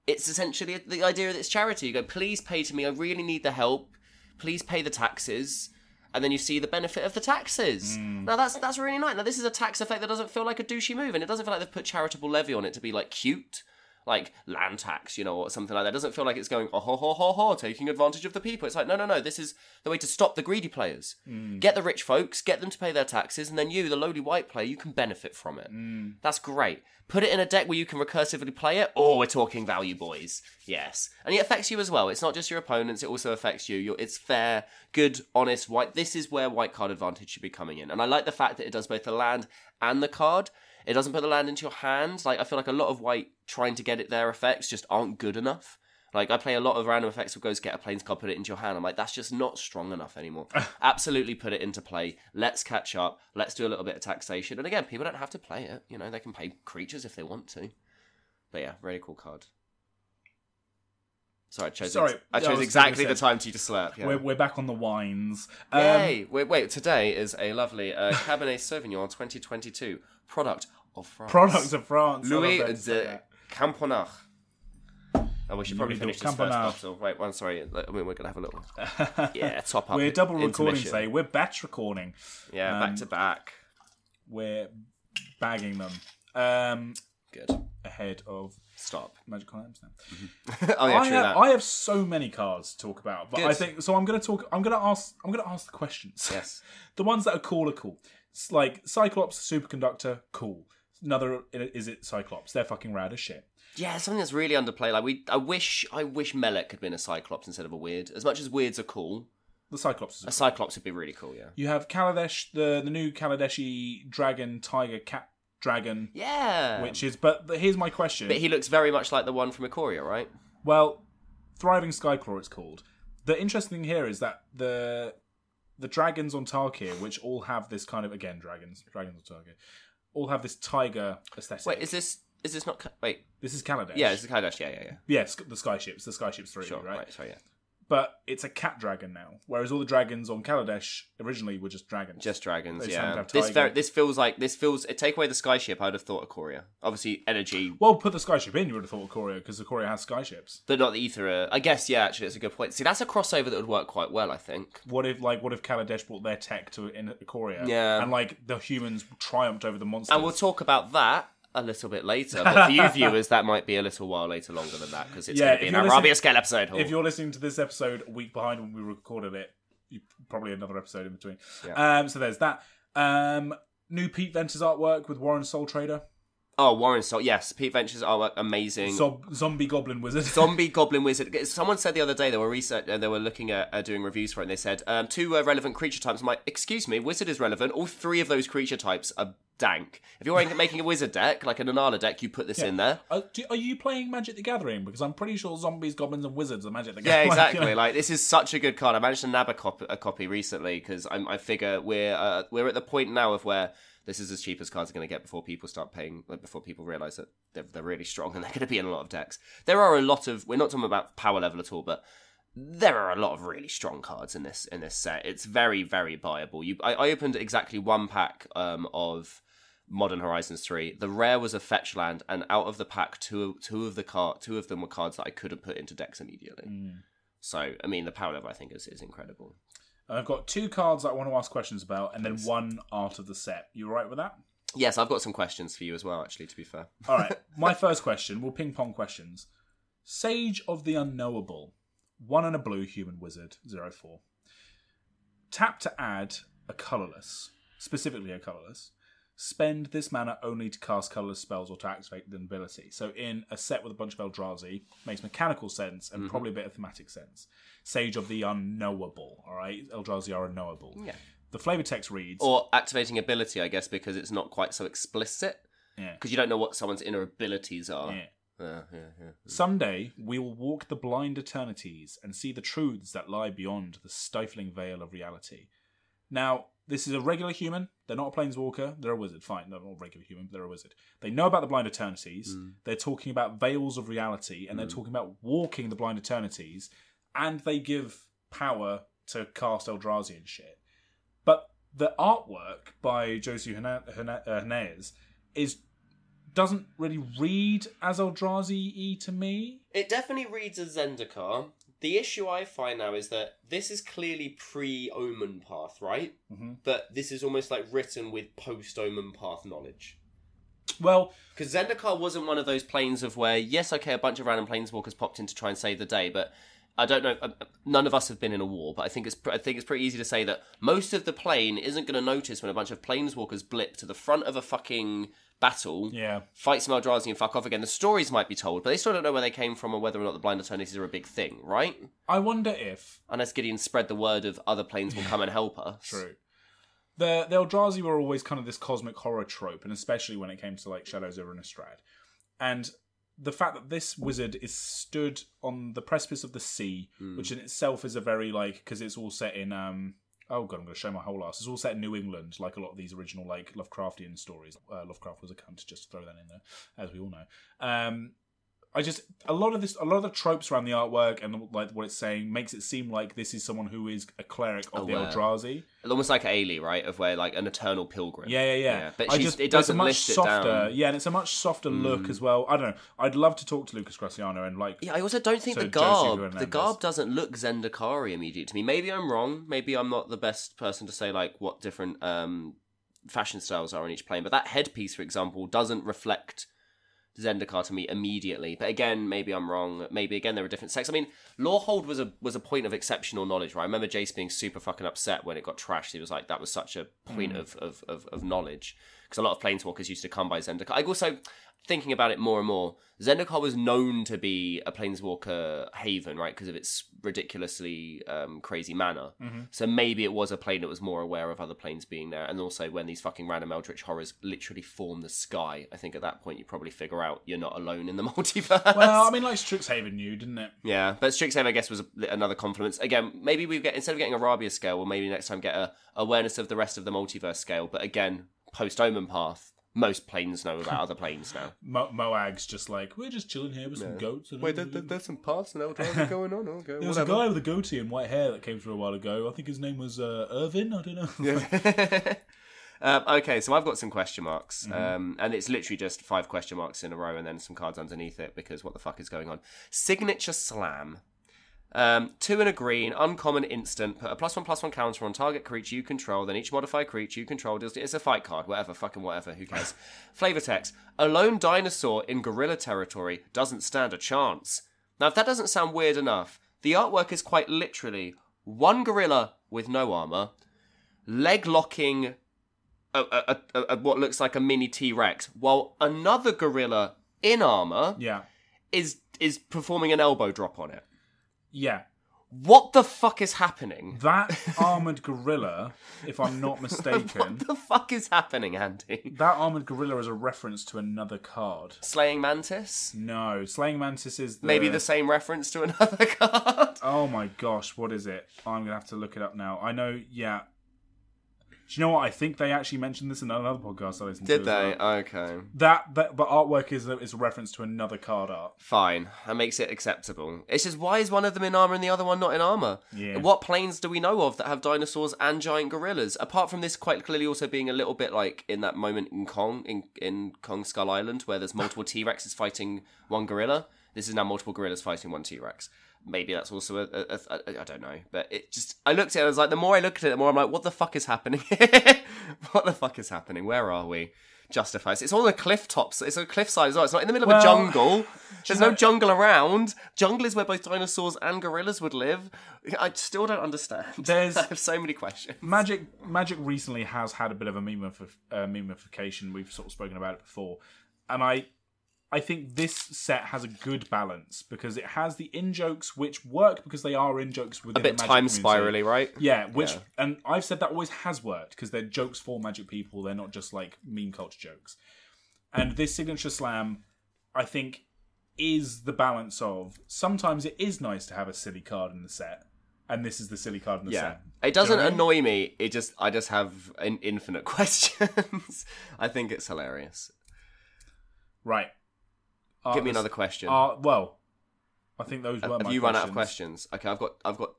it's essentially the idea that it's charity. You go, please pay to me. I really need the help. Please pay the taxes, and then you see the benefit of the taxes. Mm. Now that's that's really nice. Now this is a tax effect that doesn't feel like a douchey move, and it doesn't feel like they've put charitable levy on it to be like cute. Like land tax, you know, or something like that. It doesn't feel like it's going, oh, ho, ho, ho, ho, taking advantage of the people. It's like, no, no, no, this is the way to stop the greedy players. Mm. Get the rich folks, get them to pay their taxes, and then you, the lowly white player, you can benefit from it. Mm. That's great. Put it in a deck where you can recursively play it. Oh, we're talking value, boys. Yes, and it affects you as well. It's not just your opponents; it also affects you. You're, it's fair, good, honest. White. This is where white card advantage should be coming in, and I like the fact that it does both the land and the card. It doesn't put the land into your hand. Like I feel like a lot of white trying to get it there effects just aren't good enough. Like I play a lot of random effects that goes get a Plains card, put it into your hand. I'm like, that's just not strong enough anymore. [laughs] Absolutely put it into play. Let's catch up. Let's do a little bit of taxation. And again, people don't have to play it. You know, they can pay creatures if they want to. But yeah, really cool card. Sorry, I chose, Sorry, ex- I chose exactly the time to you to slurp. Yeah. We're, we're back on the wines. Um, Yay! Wait, wait, today is a lovely uh, Cabernet Sauvignon 2022 product of France. products of France. Louis that you say de that. Camponach. Oh, we should probably Louis finish this first bottle. Wait, one, sorry. I mean, we're going to have a little. [laughs] Yeah, top up. We're double recording intermission. today. We're batch recording. Yeah, Um, back to back. We're bagging them um, Good. ahead of Stop. Magic Con Amsterdam. [laughs] oh, yeah, I, true have, that. I have so many cards to talk about, but Good. I think so. I'm going to talk. I'm going to ask. I'm going to ask the questions. Yes. [laughs] the ones that are cool are cool. It's like Cyclops, Superconductor, cool. Another is it Cyclops? They're fucking rad as shit. Yeah, something that's really underplayed. Like we, I wish, I wish Melek had been a Cyclops instead of a Weird. As much as Weirds are cool, The Cyclops is a Cyclops would be really cool. Yeah. You have Kaladesh, the the new Kaladeshi dragon, tiger, cat, dragon, Yeah. which is. But, but here's my question. But he looks very much like the one from Ikoria, right? Well, Thriving Skyclaw, it's called. The interesting thing here is that the the dragons on Tarkir, which all have this kind of again dragons, dragons on Tarkir, all have this tiger aesthetic. Wait, is this is this not? Ka- Wait, this is Kaladesh. yeah, it's the Kailash. Yeah, yeah, yeah. yeah, Sk- the skyships, the skyships three, Sure, right? right. Sorry, yeah. But it's a cat dragon now, whereas all the dragons on Kaladesh originally were just dragons. Just dragons, yeah. This this feels like this feels. Uh, take away the skyship, I'd have thought Ikoria. Obviously, energy, well, put the skyship in. You would have thought Ikoria because Ikoria has skyships. but not the Aethera. Uh, I guess, yeah. Actually, it's a good point. See, that's a crossover that would work quite well. I think. What if, like, what if Kaladesh brought their tech to in Ikoria? Yeah. and like the humans triumphed over the monsters. And we'll talk about that a little bit later. But for you [laughs] viewers, that might be a little while later, longer than that, because it's Yeah, going to be an Arabia Scale episode. if you're listening to this episode a week behind when we recorded it, you probably another episode in between. Um, so there's that. Um, new Pete Venters artwork with Warren Soultrader. Oh, Warren Salt. Yes, Pete Venters are amazing. Zob- zombie Goblin Wizard. [laughs] Zombie Goblin Wizard. Someone said the other day they were research, uh, they were looking at uh, doing reviews for it, and they said um, two uh, relevant creature types. I'm like, excuse me, Wizard is relevant. All three of those creature types are dank. If you're making a Wizard deck, like an Inalla deck, you put this in there. Uh, do, are you playing Magic the Gathering? Because I'm pretty sure zombies, goblins, and wizards are Magic the Yeah, exactly. [laughs] Like, you know. Like this is such a good card. I managed to nab a copy, a copy recently because I figure we're uh, we're at the point now of where this is as cheap as cards are going to get before people start paying, like, before people realize that they're, they're really strong and they're going to be in a lot of decks. There are a lot of. We're not talking about power level at all, but there are a lot of really strong cards in this in this set. It's very very buyable. You, I, I opened exactly one pack um, of Modern Horizons three. The rare was a fetch land, and out of the pack, two two of the card two of them were cards that I couldn't put into decks immediately. So I mean, the power level I think is is incredible. I've got two cards that I want to ask questions about, and then one art of the set. You all right with that? Yes, I've got some questions for you as well. Actually, to be fair, [laughs] All right. My first question. We'll ping pong questions. Sage of the Unknowable. One and a blue human wizard. Zero four. Tap to add a colorless, specifically a colorless. Spend this mana only to cast colorless spells or to activate an ability. So in a set with a bunch of Eldrazi, makes mechanical sense and mm-hmm. probably a bit of thematic sense. Sage of the Unknowable. All right, Eldrazi are unknowable. Yeah. The flavor text reads. or activating ability, I guess, because it's not quite so explicit. Yeah. Because you don't know what someone's inner abilities are. Yeah. Yeah, yeah, yeah. Someday we will walk the blind eternities and see the truths that lie beyond the stifling veil of reality. Now, this is a regular human. They're not a planeswalker. They're a wizard. Fine, they're not a regular human. But they're a wizard. They know about the blind eternities. They're talking about veils of reality, and they're talking about walking the blind eternities. And they give power to cast Eldrazi and shit. But the artwork by Josu Herne- Herne- uh, Hernandez is doesn't really read as Eldrazi y to me. It definitely reads as Zendikar. The issue I find now is that this is clearly pre Omen Path, right? Mm-hmm. But this is almost like written with post Omen Path knowledge. Well, Because Zendikar wasn't one of those planes of where, yes, okay, a bunch of random planeswalkers popped in to try and save the day, but I don't know. uh, None of us have been in a war, but I think it's I think it's pretty easy to say that most of the plane isn't going to notice when a bunch of planeswalkers blip to the front of a fucking battle, yeah. fight some Eldrazi and fuck off again. The stories might be told, but they still don't know where they came from or whether or not the blind eternities are a big thing, right? I wonder if Unless Gideon spread the word of other planes will come and help us. True. The the Eldrazi were always kind of this cosmic horror trope, and especially when it came to like Shadows over Innistrad. And the fact that this wizard is stood on the precipice of the sea, which in itself is a very like because it's all set in um oh god I'm going to show my whole ass. It's all set in New England, like a lot of these original like Lovecraftian stories. Uh, Lovecraft was a cunt, just throw that in there, as we all know. Um, I just a lot of this, a lot of the tropes around the artwork and like what it's saying makes it seem like this is someone who is a cleric of Aware. the Eldrazi. Almost like Ailey, right? Of where like an eternal pilgrim. Yeah, yeah, yeah. But she's, just, it but it's a doesn't much list softer, it down. Mm. Yeah, and it's a much softer look as well. I don't know. I'd love to talk to Lucas Graciano and like. Yeah, I also don't think So the garb the garb doesn't look Zendikari immediate to me. Maybe I'm wrong. Maybe I'm not the best person to say like what different um, fashion styles are on each plane. But that headpiece, for example, doesn't reflect Zendikar to me immediately. But again, maybe I'm wrong. Maybe again there are different sects. I mean, Lawhold was a was a point of exceptional knowledge, right? I remember Jace being super fucking upset when it got trashed. He was like, that was such a point hmm. of, of, of, of knowledge. Because a lot of planeswalkers used to come by Zendikar. I also thinking about it more and more, Zendikar was known to be a planeswalker haven, right? Because of its ridiculously um, crazy mana. So maybe it was a plane that was more aware of other planes being there. And also, when these fucking random eldritch horrors literally form the sky, I think at that point you probably figure out you're not alone in the [laughs] multiverse. Well, I mean, like Strixhaven knew, didn't it? Yeah, but Strixhaven, I guess, was another confluence. Again, maybe we get instead of getting a Rabia scale, we'll maybe next time get a awareness of the rest of the multiverse scale. But again, post Omen Path, most planes know about other planes now. [laughs] Mo- Moag's just like we're just chilling here with some goats. And there's some paths and Eldrazi going on. Okay, [laughs] there was a guy with a goatee and white hair that came through a while ago. I think his name was uh, Irvin. I don't know. [laughs] um, okay, so I've got some question marks, um, and it's literally just five question marks in a row, and then some cards underneath it because what the fuck is going on? Signature Slam. Um, two and a green, uncommon instant. Put a plus one plus one counter on target creature you control. Then each modified creature you control deals. It's a fight card, whatever, fucking whatever. Who cares? [laughs] Flavor text: A lone dinosaur in gorilla territory doesn't stand a chance. Now, if that doesn't sound weird enough, the artwork is quite literally one gorilla with no armor, leg locking a, a, a, a, what looks like a mini T Rex, while another gorilla in armor yeah, is is performing an elbow drop on it. Yeah. What the fuck is happening? That [laughs] armored gorilla, if I'm not mistaken. What the fuck is happening, Andy? that armored gorilla is a reference to another card. Slaying Mantis? No, slaying mantis is the... Maybe the same reference to another [laughs] card? Oh my gosh, what is it? I'm gonna have to look it up now. I know, yeah. Do you know what? I think they actually mentioned this in another podcast I listened to. Did they? well. Okay. That, that, but artwork is a, is a reference to another card art. Fine. That makes it acceptable. It's just why is one of them in armor and the other one not in armor? Yeah. What planes do we know of that have dinosaurs and giant gorillas? Apart from this quite clearly also being a little bit like in that moment in Kong, in, in Kong Skull Island, where there's multiple T Rexes fighting one gorilla. This is now multiple gorillas fighting one T Rex. Maybe that's also a, a, a, a I don't know, but it just I looked at it. I was like, the more I look at it, the more I'm like, what the fuck is happening? [laughs] what the fuck is happening? Where are we? Justifies. It's on a cliff tops. It's a cliffside as well. It's not in the middle of a jungle. [laughs] There's no jungle around. Jungle is where both dinosaurs and gorillas would live. I still don't understand. There's- [laughs] I have so many questions. Magic Magic recently has had a bit of a memif- uh, memification. We've sort of spoken about it before, and I I think this set has a good balance because it has the in jokes which work because they are in jokes within A bit the Magic time community. spirally, right? Yeah, which Yeah. and I've said that always has worked because they're jokes for Magic people. They're not just like meme culture jokes. And this signature slam, I think, is the balance of sometimes it is nice to have a silly card in the set, and this is the silly card in the Yeah, set. it doesn't Do you know what I mean? annoy me. It just I just have an infinite [laughs] questions. I think it's hilarious. Right. Give me Uh, another question. Uh, well, I think those were have my you run out of questions? Okay, I've got I've got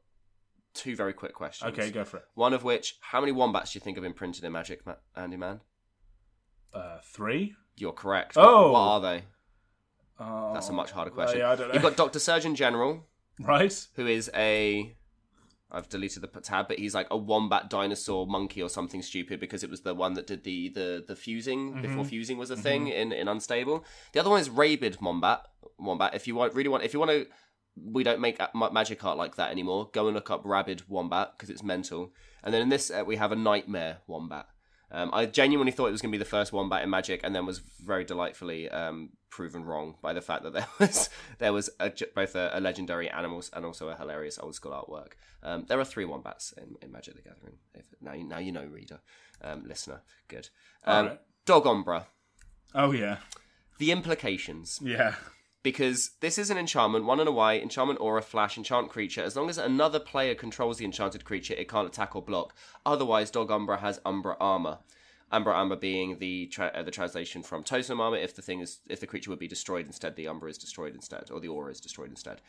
two very quick questions. Okay, go for it. One of which, how many wombats do you think have been printed in Magic, Ma- Andy Man? Uh, three. You're correct. Oh! What, what are they? Uh, That's a much harder question. yeah, I don't know. You've got Doctor Surgeon General, [laughs] right. who is a I've deleted the tab, but he's like a wombat dinosaur monkey or something stupid because it was the one that did the the, the fusing Mm-hmm. before fusing was a mm-hmm. thing in, in unstable. The other one is rabid wombat. Wombat. If you want, really want, if you want to, we don't make uh, ma- magic art like that anymore. Go and look up rabid wombat because it's mental. And then in this set we have a nightmare wombat. Um, I genuinely thought it was going to be the first wombat in Magic, and then was very delightfully um, proven wrong by the fact that there [laughs] was there was a, both a, a legendary animals and also a hilarious old school artwork. Um, there are three wombats in, in Magic the Gathering. If, now, you, now you know, reader, um, listener. Good. Um, Alright. Dog Umbra. Oh yeah. The implications Yeah. Because this is an enchantment, one and a white, enchantment aura, flash, enchant creature. As long as another player controls the enchanted creature, it can't attack or block. Otherwise, Dog Umbra has Umbra armor. Umbra armor being the tra- uh, the translation from totem armor. If the thing is, if the creature would be destroyed instead, the Umbra is destroyed instead, or the aura is destroyed instead.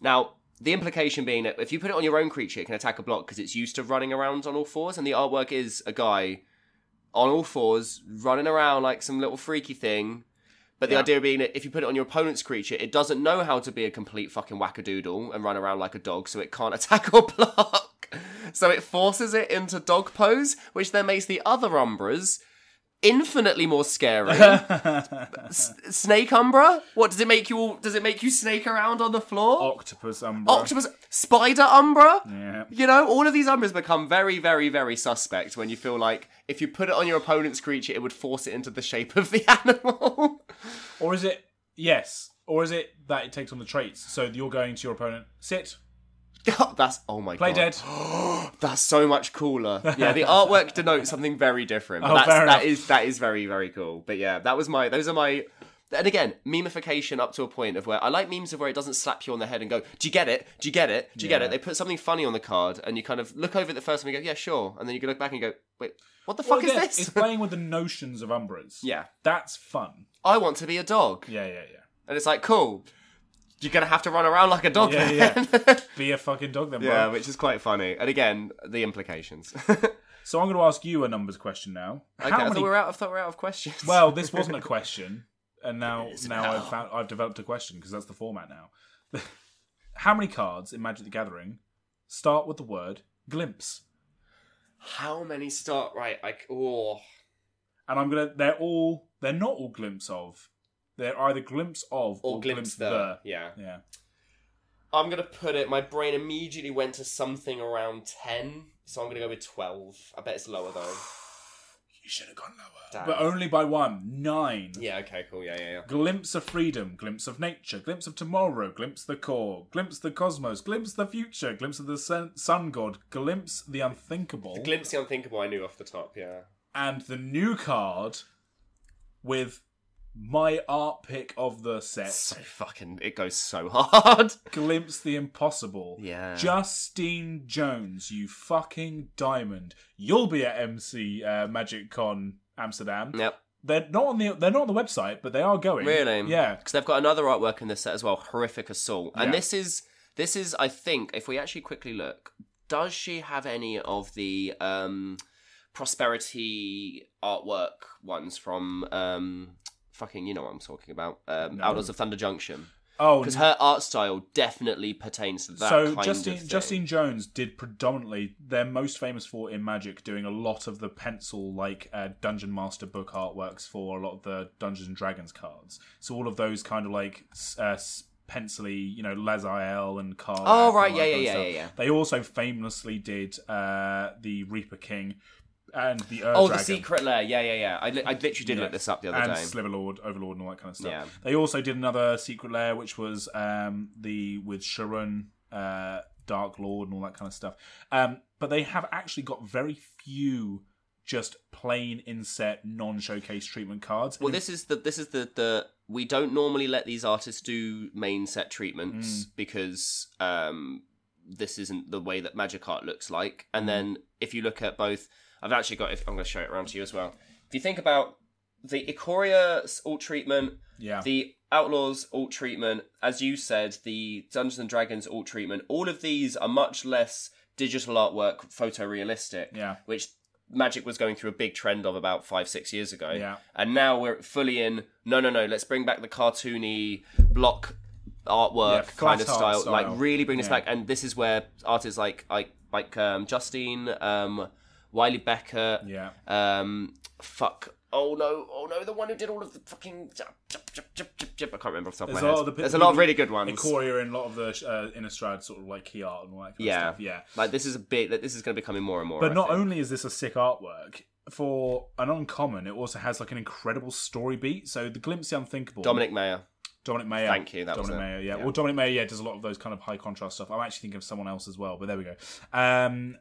Now, the implication being that if you put it on your own creature, it can attack a block because it's used to running around on all fours, and the artwork is a guy on all fours running around like some little freaky thing. But the Yeah. idea being that if you put it on your opponent's creature, it doesn't know how to be a complete fucking wackadoodle and run around like a dog, so it can't [laughs] attack or block. So it forces it into dog pose, which then makes the other Umbras infinitely more scary. S- [laughs] snake Umbra? What does it make you all? Does it make you snake around on the floor? Octopus Umbra. Octopus, Spider Umbra. Yeah. You know, all of these Umbras become very, very, very suspect when you feel like if you put it on your opponent's creature, it would force it into the shape of the [laughs] animal. Or is it yes? Or is it that it takes on the traits? So you're going to your opponent, sit, [laughs] That's oh my play god. dead. [gasps] That's so much cooler. Yeah, the artwork denotes something very different. But Oh, that's, fair that is that is very very cool. But yeah, that was my those are my. And again, memification up to a point of where I like memes of where it doesn't slap you on the head and go, "Do you get it? Do you get it? Do you get it?" They put something funny on the card, and you kind of look over it the first time and go, "Yeah, sure," and then you can look back and go, "Wait, what the Well, fuck again, is this?" It's playing with the notions of Umbras. [laughs] yeah, That's fun. I want to be a dog, Yeah, yeah, yeah. and it's like, cool. You're gonna have to run around like a dog, Yeah, then. [laughs] Be a fucking dog then, bro. yeah, which is quite funny. And again, the implications. [laughs] So I'm going to ask you a numbers question now. I How thought many? we were out. I thought we were out of questions. Well, this [laughs] wasn't a question, and now now now. I've found I've developed a question because that's the format now. How many cards in Magic the Gathering start with the word glimpse? How many start right? Like oh, And I'm gonna. They're all. They're not all glimpse of. They're either glimpse of or, or glimpse the yeah. Yeah. I'm gonna put it. My brain immediately went to something around ten, so I'm gonna go with twelve. I bet it's lower though. [sighs] You should have gone lower. Damn. But only by one. Nine. Yeah. Okay. Cool. Yeah. Yeah. Yeah. Glimpse of freedom, glimpse of nature, glimpse of tomorrow, glimpse the core, glimpse the cosmos, glimpse the future, glimpse of the sun, sun god, glimpse the unthinkable, Glimpse the unthinkable. I knew off the top. Yeah. and the new card with my art pick of the set, So fucking. It goes so [laughs] hard. glimpse the impossible. Yeah. Justine Jones, you fucking diamond. You'll be at MC uh, Magic Con Amsterdam. Yep. They're not on the they're not on the website, but they are going. Really? Yeah. Because they've got another artwork in this set as well, horrific assault, and Yeah. this is this is I think if we actually quickly look, does she have any of the um prosperity artwork ones from um fucking you know what I'm talking about um No. Outlaws of Thunder Junction? Oh, Because her art style definitely pertains to that so Justine. Justine Jones did predominantly they're most famous for in Magic doing a lot of the pencil like uh, Dungeon Master book artworks for a lot of the Dungeons and Dragons cards. So all of those kind of like s- uh, pencily, you know, Lazael and Carl. Oh, right, yeah, yeah, yeah, yeah, yeah. They also famously did uh, the Reaper King and the Ur Oh, Dragon. the secret lair. Yeah, yeah, yeah. I, li- I literally did Yeah. look this up the other and day. Sliverlord, Overlord, and all that kind of stuff. Yeah. They also did another secret lair, which was um, the with Sharon, uh, Dark Lord, and all that kind of stuff. Um, but they have actually got very few just plain inset, non-showcase treatment cards. Well, this is the this is the the we don't normally let these artists do main set treatments Mm. because um, this isn't the way that Magic Art looks like. And Mm. then if you look at both, I've actually got. If I'm going to show it around to you as well. If you think about the Ikoria alt treatment, Yeah. the Outlaws alt treatment, as you said, the Dungeons and Dragons alt treatment, all of these are much less digital artwork, photorealistic, yeah. which Magic was going through a big trend of about five, six years ago. Yeah. And now we're fully in, no, no, no, let's bring back the cartoony block artwork Yeah, kind of style, style. like really bring this Yeah. back. And this is where artists like like like um, Justine, um, Wiley Becker, Yeah. um, fuck. Oh no! Oh no! The one who did all of the fucking. I can't remember off the top There's of a my lot head. of the There's a lot of really good ones. Ikoria and a lot of the uh, Innistrad sort of like key art and all that kind Yeah. of stuff. Yeah. Like this is a bit. This is going to be becoming more and more. But I not think. only is this a sick artwork, for an uncommon, it also has like an incredible story beat. So the glimpse the unthinkable. Dominic Mayer. Dominic Mayer. Thank you, that was Dominic it. Mayer. Yeah. Yeah. Well, Dominic Mayer, yeah, does a lot of those kind of high contrast stuff. I'm actually thinking of someone else as well, but there we go. Um,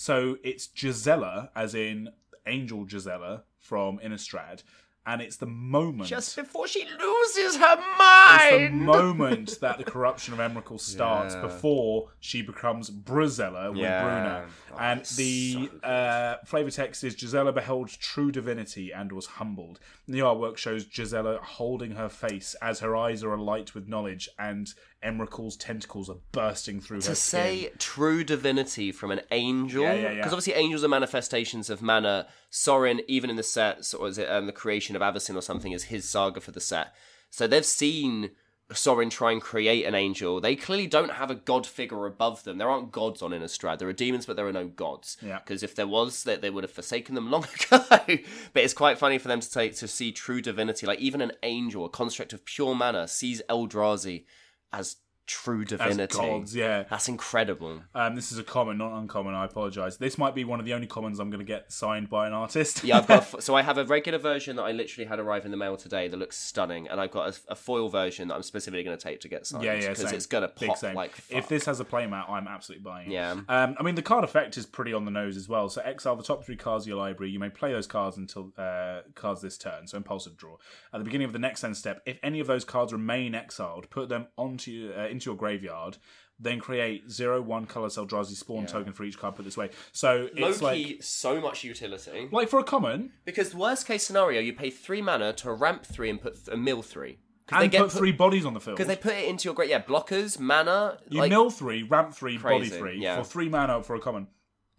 so it's Gisela, as in Angel Gisela from Innistrad, and it's the moment. Just before she loses her mind. it's the moment [laughs] that the corruption of Emrakul starts Yeah. before she becomes Brisela with Yeah. Bruna. Oh, and the so uh, flavor text is Gisela beheld true divinity and was humbled. And the artwork shows Gisela holding her face as her eyes are alight with knowledge and Emrakul's tentacles are bursting through to skin. say true divinity from an angel because yeah, yeah. obviously angels are manifestations of mana. Sorin even in the set or is it um, the creation of avacyn or something is his saga for the set. So they've seen sorin try and create an angel. They clearly don't have a god figure above them. There aren't gods on innistrad. There are demons but there are no gods. Yeah. because if there was they, they would have forsaken them long [laughs] ago. But it's quite funny for them to take to see true divinity. Like even an angel a construct of pure mana sees eldrazi as true as divinity gods, yeah. that's incredible. Um, this is a common, not uncommon. I apologize. This might be one of the only commons I'm going to get signed by an artist. Yeah, I've got. [laughs] F- so I have a regular version that I literally had arrive in the mail today that looks stunning, and I've got a, a foil version that I'm specifically going to take to get signed. Yeah, yeah, because it's going to pop same. like. if this has a playmat, I'm absolutely buying it. Yeah. Um, I mean, the card effect is pretty on the nose as well. So exile the top three cards of your library. You may play those cards until uh, cards this turn. So impulsive draw. At the beginning of the next end step, if any of those cards remain exiled, put them onto uh, into your graveyard. Then create zero one color Eldrazi spawn token for each card put this way. So it's low like so much utility. like for a common Because worst case scenario, you pay three mana to ramp three and put th- a mill three. Because and put three bodies on the field. Because they put it into your great yeah blockers mana. you like, mill three, ramp three, body three yeah. for three mana for a common.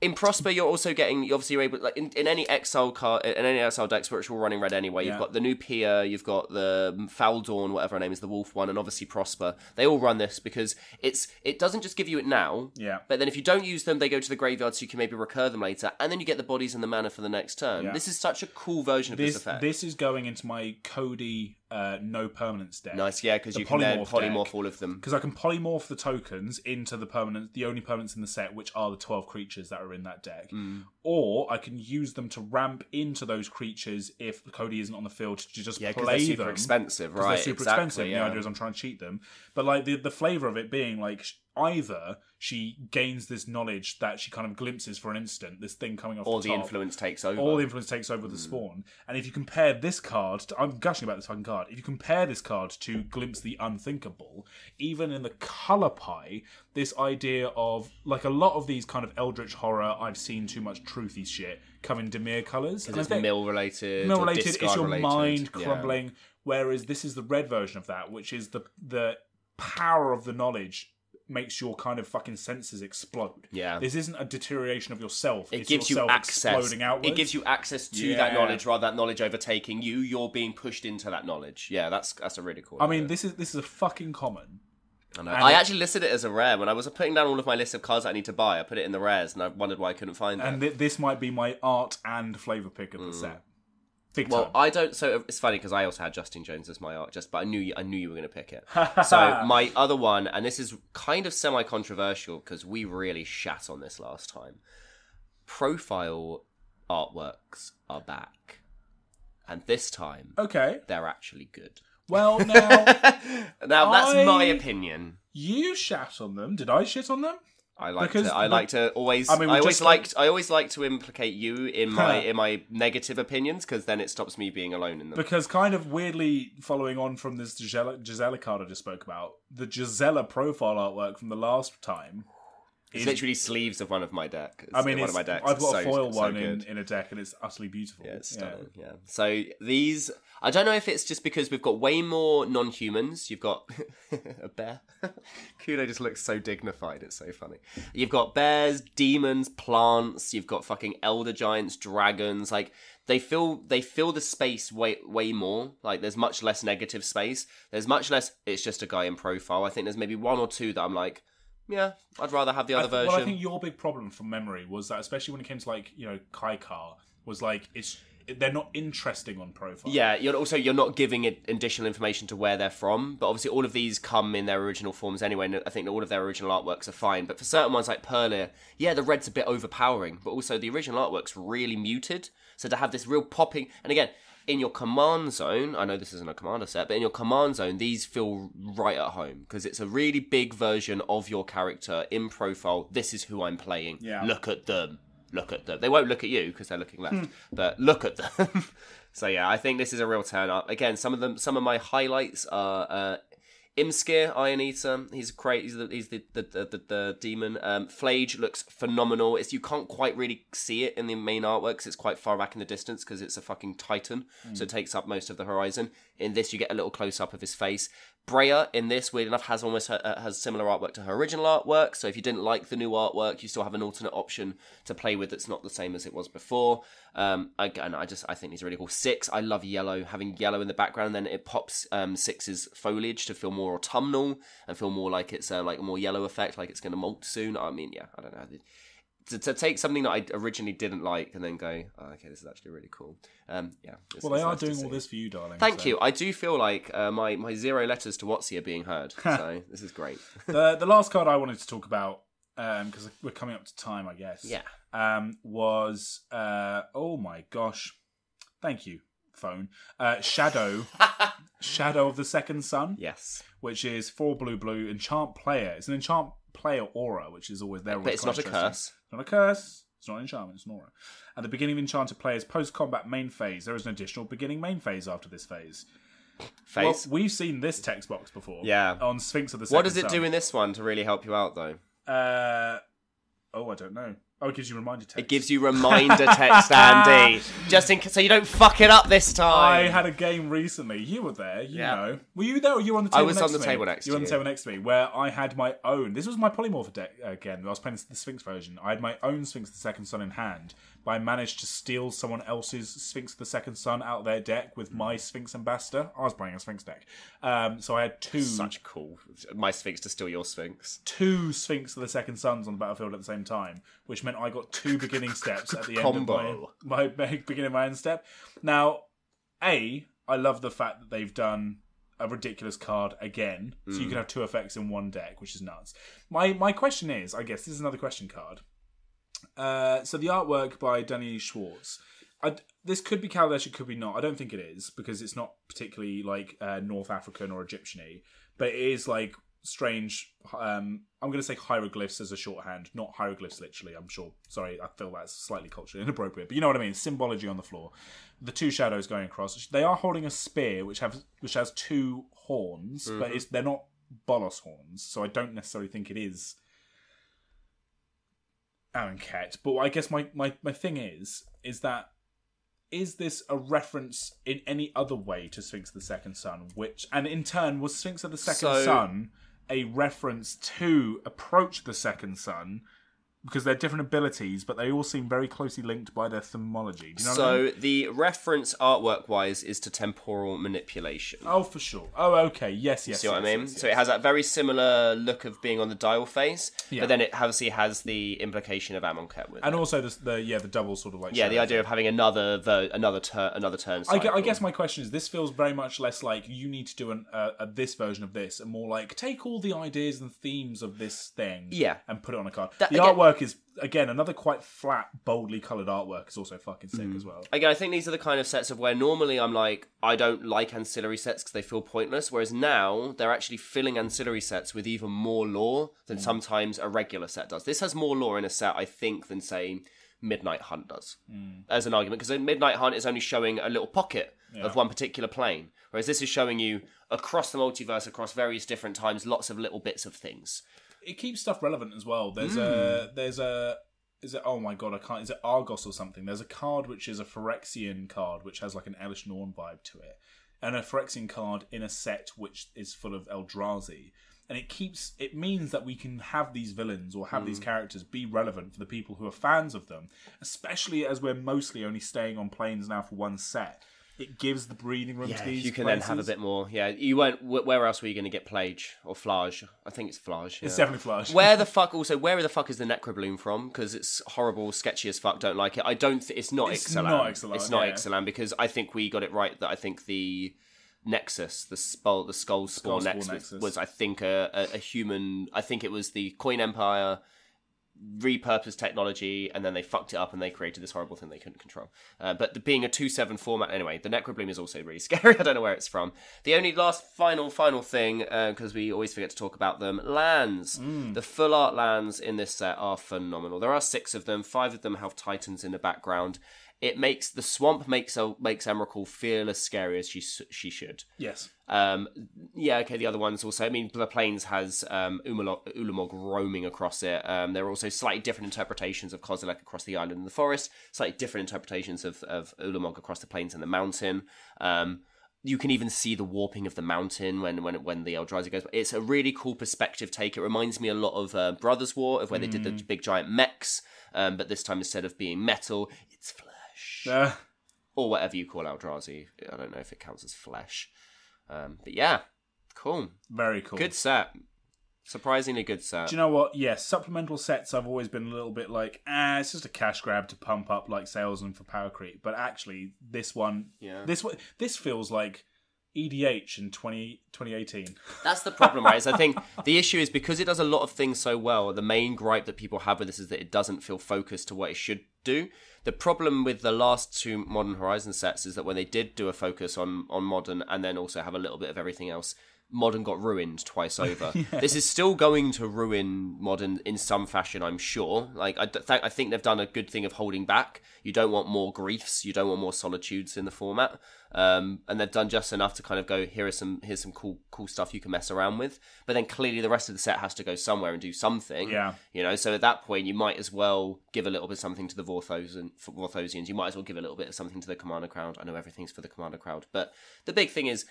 In Prosper, you're also getting obviously you're able like in, in any exile card in any exile decks which are all running red anyway. Yeah. You've got the new Pia, you've got the um, Foul Dawn, whatever her name is, the Wolf one, and obviously Prosper. They all run this because it's it doesn't just give you it now. Yeah. But then if you don't use them, they go to the graveyard, so you can maybe recur them later, and then you get the bodies and the mana for the next turn. Yeah. This is such a cool version of this, This effect. this is going into my Cody uh, no permanence deck. nice, yeah, because you can then polymorph polymorph deck. all of them. because I can polymorph the tokens into the permanent, the only permanents in the set, which are the twelve creatures that are in that deck. Mm. Or I can use them to ramp into those creatures if Cody isn't on the field to just Yeah, play they're super them. expensive, right? They're super exactly, expensive. Yeah. The idea is I'm trying to cheat them, but like the the flavor of it being like either she gains this knowledge that she kind of glimpses for an instant, this thing coming off or the, the top, influence takes over. all the influence takes over the hmm. spawn. And if you compare this card, to, I'm gushing about this fucking card. If you compare this card to Glimpse the Unthinkable, even in the color pie, this idea of like a lot of these kind of eldritch horror, I've seen too much truthy shit come in Dimir colors. And I it's mill related. no or related. It's your related. mind Yeah. crumbling. Whereas this is the red version of that, which is the the power of the knowledge makes your kind of fucking senses explode. Yeah. This isn't a deterioration of yourself. It it's gives you yourself access. exploding outwards. It gives you access to that knowledge rather than that knowledge overtaking you. You're being pushed into that knowledge. Yeah, that's that's a really cool. I mean, this is this is a fucking common. I, know. and I it- actually listed it as a rare when I was putting down all of my list of cards that I need to buy. I put it in the rares, and I wondered why I couldn't find And it. th- this might be my art and flavor pick of the set. Big Mm. Well, time. I don't. So it's funny because I also had Justin Jones as my art, just but I knew you, I knew you were going to pick it. [laughs] so my other one, and this is kind of semi-controversial because we really shat on this last time. Profile artworks are back, and this time okay. they're actually good. Well, now [laughs] now that's my opinion. you shat on them. Did I shit on them? I like Because to. I the- like to always. I mean, I always like- liked. I always like to implicate you in my in my negative opinions because then it stops me being alone in them. Because kind of weirdly following on from this Gisela, Gisela card I just spoke about, the Gisela profile artwork from the last time. It's literally sleeves of one of my deck. I mean, one of my decks. I've got a foil so one in, in a deck, and it's utterly beautiful. Yeah, it's stunning. Yeah. So these, I don't know if it's just because we've got way more non-humans. You've got [laughs] a bear. [laughs] Kudo just looks so dignified. It's so funny. You've got bears, demons, plants. You've got fucking elder giants, dragons. Like they fill they fill the space way way more. Like there's much less negative space. There's much less. It's just a guy in profile. I think there's maybe one or two that I'm like, yeah, I'd rather have the I other th- version. Well, I think your big problem from memory was that, especially when it came to like you know Kaikar, was like it's they're not interesting on profile. Yeah, you're also you're not giving it additional information to where they're from, but obviously all of these come in their original forms anyway. And I think all of their original artworks are fine. But for certain ones like Perlia, yeah, the red's a bit overpowering, but also the original artwork's really muted. So to have this real popping, and again, in your command zone, I know this isn't a commander set, but in your command zone, these feel right at home because it's a really big version of your character in profile. This is who I'm playing. Yeah. Look at them. Look at them. They won't look at you because they're looking left, but look at them. [laughs] so yeah, I think this is a real turn up. Again, some of them, some of my highlights are uh, Imskir, Iron Eater. He's great. He's the he's the the, the, the, demon. Um, Phlage looks phenomenal. It's you can't quite really see it in the main artwork 'cause it's quite far back in the distance because it's a fucking titan, so it takes up most of the horizon. In this, you get a little close up of his face. Breya in this, weird enough, has almost uh, has similar artwork to her original artwork. So if you didn't like the new artwork, you still have an alternate option to play with that's not the same as it was before. Um, again, I just I think these are really cool. Six, I love yellow. Having yellow in the background, then it pops um, six's foliage to feel more autumnal and feel more like it's uh, like a more yellow effect, like it's going to molt soon. I mean, yeah, I don't know. To, to take something that I originally didn't like and then go, oh, okay, this is actually really cool. Um, yeah. it's- Well, they are nice doing all this for you, darling. Thank so- you. I do feel like uh, my my zero letters to WotC are being heard. [laughs] so this is great. the the last card I wanted to talk about because we're coming up to time, I guess. Yeah. Um, was uh, oh my gosh, thank you, phone. Uh, Shadow, [laughs] Shadow of the Second Sun, yes, which is four blue blue enchant player. It's an enchant player aura, which is always there. but it's not a curse. It's not a curse. It's not an enchantment. It's an aura. At the beginning of enchanted player's post combat main phase, there is an additional beginning main phase after this phase. Face. Well, we've seen this text box before. Yeah. On Sphinx of the Second what does it Sun. do in this one to really help you out, though? Uh, oh, I don't know. Oh, it gives you reminder text. It gives you reminder text, [laughs] Andy, just in case, so you don't fuck it up this time. I had a game recently. You were there, you Yeah. know. Were you there or you were on the table I was on the table next You were on the table next to me, where I had my own. This was my polymorph deck again. I was playing the Sphinx version. I had my own Sphinx the Second Sun in hand, but I managed to steal someone else's Sphinx the Second Sun out of their deck with my Sphinx Ambassador. I was playing a Sphinx deck. Um, so I had two Such cool. My Sphinx to steal your Sphinx. two Sphinx of the Second Suns on the battlefield at the same time, which meant I got two beginning steps at the end of my, my, my beginning of my end step. Now, A, I love the fact that they've done a ridiculous card again, so you can have two effects in one deck, which is nuts. My my question is, I guess this is another question card. Uh, so the artwork by Danny Schwartz. I, this could be Kaladesh, it could be not. I don't think it is because it's not particularly like uh, North African or Egyptian-y, but it is like strange. Um, I'm going to say hieroglyphs as a shorthand, not hieroglyphs literally. I'm sure. Sorry, I feel that's slightly culturally [laughs] inappropriate, but you know what I mean. Symbology on the floor. The two shadows going across. They are holding a spear, which have which has two horns, but it's, they're not Bolas horns, so I don't necessarily think it is Amonkhet. But I guess my, my, my thing is is that is this a reference in any other way to Sphinx of the Second Sun? Which and in turn was Sphinx of the Second So- Son a reference to approach the Second Sun? Because they're different abilities, but they all seem very closely linked by their themology. Do you know what I mean? So the reference artwork wise is to temporal manipulation. Oh, for sure. Oh, okay. Yes, yes. See what yes, I mean? yes, So it has that very similar look of being on the dial face, Yeah. but then it obviously has the implication of Amonkhet with and it. also the, the yeah the double sort of like Yeah, the idea of having another ver- another turn another turn. I, I guess my question is: This feels very much less like you need to do an, uh, a this version of this, and more like take all the ideas and themes of this thing, Yeah. and put it on a card. That- the again- artwork artwork is again another quite flat, boldly coloured artwork is also fucking sick Mm. as well. Again, I think these are the kind of sets of where normally I'm like, I don't like ancillary sets because they feel pointless. Whereas now they're actually filling ancillary sets with even more lore than sometimes a regular set does. This has more lore in a set, I think, than say Midnight Hunt does, as an argument. Because Midnight Hunt is only showing a little pocket of one particular plane, whereas this is showing you across the multiverse, across various different times, lots of little bits of things. It keeps stuff relevant as well. There's a hmm. there's a is it oh my god I can't is it Argos or something? There's a card which is a Phyrexian card which has like an Elesh Norn vibe to it, and a Phyrexian card in a set which is full of Eldrazi. And it keeps it means that we can have these villains or have these hmm. characters be relevant for the people who are fans of them, especially as we're mostly only staying on planes now for one set. It gives the breathing room to these. you can then have a bit more. Yeah, you won't. Where else were you going to get Plage or Flage? I think it's Flage. It's definitely Flage. Where the [laughs] fuck? Also, where the fuck is the Necrobloom from? Because it's horrible, sketchy as fuck. Don't like it. I don't. Th- it's not It's Ixalan. not Ixalan, It's not yeah. Ixalan because I think we got it right. That I think the Nexus, the spell, the Skull Skull Nexus, Nexus. was, I think, a, a, a human. I think it was the Coin Empire repurposed technology and then they fucked it up and they created this horrible thing they couldn't control. Uh, but the, being a 2-7 format, anyway, the Necrobloom is also really [laughs] scary. I don't know where it's from. The only last final, final thing, because we always forget to talk about them, lands. The full art lands in this set are phenomenal. There are six of them. Five of them have titans in the background. It makes the swamp makes makes Emrakul feel as scary as she she should. yes. Um, yeah, okay. The other ones also. I mean, the plains has um, Umalog, Ulamog roaming across it. Um, there are also slightly different interpretations of Kozilek across the island and the forest. Slightly different interpretations of of Ulamog across the plains and the mountain. Um, you can even see the warping of the mountain when when when the Eldrazi goes. It's a really cool perspective take. It reminds me a lot of uh, Brothers War, of where they did the big giant mechs, um, but this time instead of being metal, it's flesh Uh, or whatever you call Eldrazi. I don't know if it counts as flesh. Um, but yeah, cool. very cool. Good set. Surprisingly good set. Do you know what? Yes, supplemental sets I've always been a little bit like, ah, it's just a cash grab to pump up like sales and for power creep. But actually, this one, Yeah. this one, this feels like EDH in 20, 2018. That's the problem, right? Is I think [laughs] the issue is because it does a lot of things so well. The main gripe that people have with this is that it doesn't feel focused to what it should do. The problem with the last two Modern Horizon sets is that when they did do a focus on on modern and then also have a little bit of everything else, modern got ruined twice [laughs] over. This is still going to ruin modern in some fashion, I'm sure. Like I, th- I think they've done a good thing of holding back. You don't want more griefs, you don't want more solitudes in the format, um, and they've done just enough to kind of go here are some here's some cool cool stuff you can mess around with. But then clearly the rest of the set has to go somewhere and do something. Yeah. You know, so at that point you might as well give a little bit of something to the Vorthosian, Vorthosians. You might as well give a little bit of something to the Commander crowd. I know everything's for the Commander crowd, but the big thing is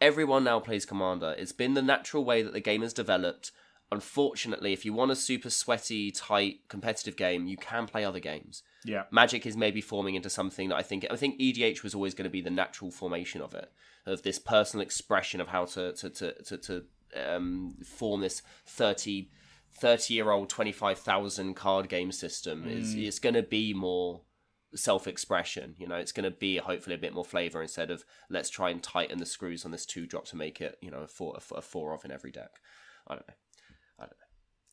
everyone now plays Commander. It's been the natural way that the game has developed. Unfortunately, if you want a super sweaty, tight, competitive game, you can play other games. Yeah. Magic is maybe forming into something that I think I think EDH was always going to be the natural formation of it, of this personal expression of how to to to to, to um, form this 30, 30 year old twenty five thousand card game system. Is it's going to be more self expression. You know, it's going to be hopefully a bit more flavor instead of let's try and tighten the screws on this two drop to make it you know a four a four of in every deck. I don't know. I don't know.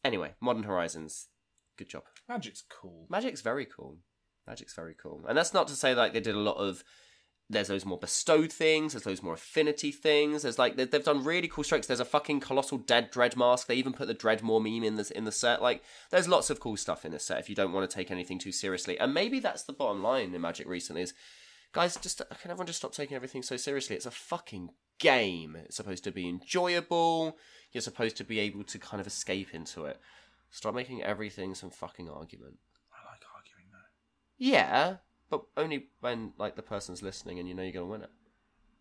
Anyway, Modern Horizons, good job. Magic's cool. Magic's very cool. Magic's very cool. And that's not to say like they did a lot of there's those more bestowed things, there's those more affinity things. There's like they- they've done really cool strokes. There's a fucking colossal dead dread mask. They even put the Dreadmaw meme in the in the set. Like there's lots of cool stuff in this set if you don't want to take anything too seriously. And maybe that's the bottom line in Magic recently is guys just can everyone just stop taking everything so seriously? It's a fucking game. It's supposed to be enjoyable. You're supposed to be able to kind of escape into it. Stop making everything some fucking argument. I like arguing though. Yeah, but only when like the person's listening and you know you're gonna win it.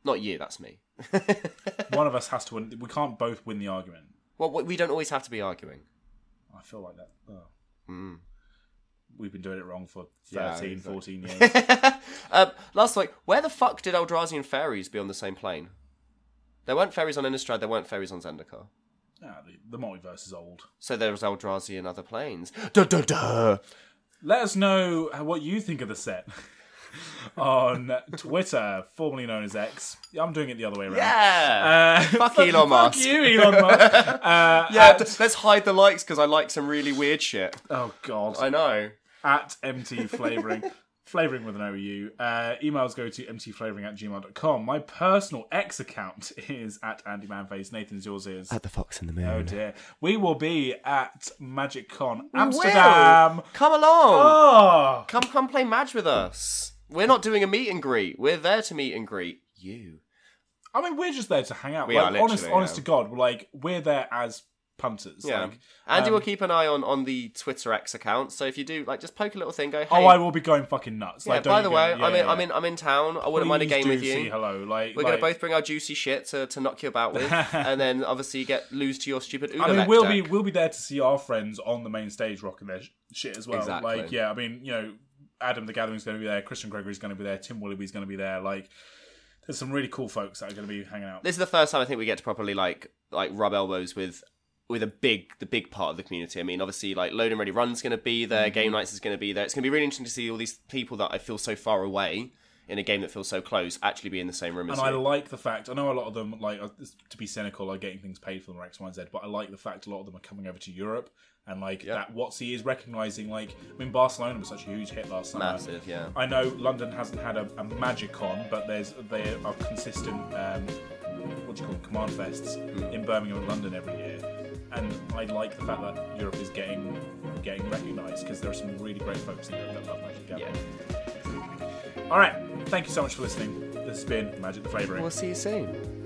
Not you, that's me. [laughs] One of us has to win. We can't both win the argument. well, we don't always have to be arguing. I feel like that. Oh. Mm. We've been doing it wrong for Yeah, 13, exactly. 14 [laughs] years. um, last week, where the fuck did Eldrazi and fairies be on the same plane? There weren't fairies on Innistrad, there weren't fairies on Zendikar. Ah, the, the multiverse is old. So there was Eldrazi and other planes. Duh, duh, duh. Let us know what you think of the set. [laughs] on Twitter, formerly known as X. I'm doing it the other way around. Yeah. Uh, [laughs] Fuck Elon Musk. Fuck you, Elon Musk. [laughs] Uh, yeah, at- let's hide the likes because I like some really weird shit. oh God. I know. at MT Flavoring. Flavoring with an OU. Uh, emails go to mtflavoring at gmail.com. My personal X account [laughs] is at Andy Mannface. Nathan's yours is. At the Fox in the Moon. Oh dear. We will be at Magic Con Amsterdam. Come along. Oh! Come, come play Madge with us. We're not doing a meet and greet. We're there to meet and greet you. I mean, we're just there to hang out. We like, are literally, honest, honest yeah. to God, we're like we're there as punters. Yeah. Like, Andy um, will keep an eye on on the Twitter X account. So if you do, like, just poke a little thing. Go. Hey, oh, I will be going fucking nuts. yeah. Like, don't by the way, yeah, I'm in. yeah. I'm in. I'm in town. I wouldn't mind a game with you. hello. Like, We're like, gonna both bring our juicy shit to, to knock you about with, [laughs] and then obviously get lose to your stupid. I mean, we'll deck. be we'll be there to see our friends on the main stage rocking their sh- shit as well. Exactly. Like, yeah, I mean, you know, Adam the Gathering's going to be there, Christian Gregory's going to be there, Tim Willoughby's going to be there. Like, there's some really cool folks that are going to be hanging out. This is the first time I think we get to properly like like rub elbows with with a big the big part of the community. I mean, obviously, like Loading Ready Run's going to be there, Mm-hmm. Game Nights is going to be there. It's going to be really interesting to see all these people that I feel so far away in a game that feels so close actually be in the same room as And I you. like the fact I know a lot of them like to be cynical are getting things paid for them or X, Y, and Z, but I like the fact a lot of them are coming over to Europe and like Yeah. that WotC is recognizing like I mean Barcelona was such a huge hit last summer. Massive, yeah. I know London hasn't had a, a Magic Con, but there's they are consistent. Um, what do you call them? Command fests Hmm. in Birmingham and London every year, and I like the fact that Europe is getting getting recognised because there are some really great folks in Europe that love Magic the Gathering. All right, thank you so much for listening. This has been Magic the Flavouring. We'll see you soon.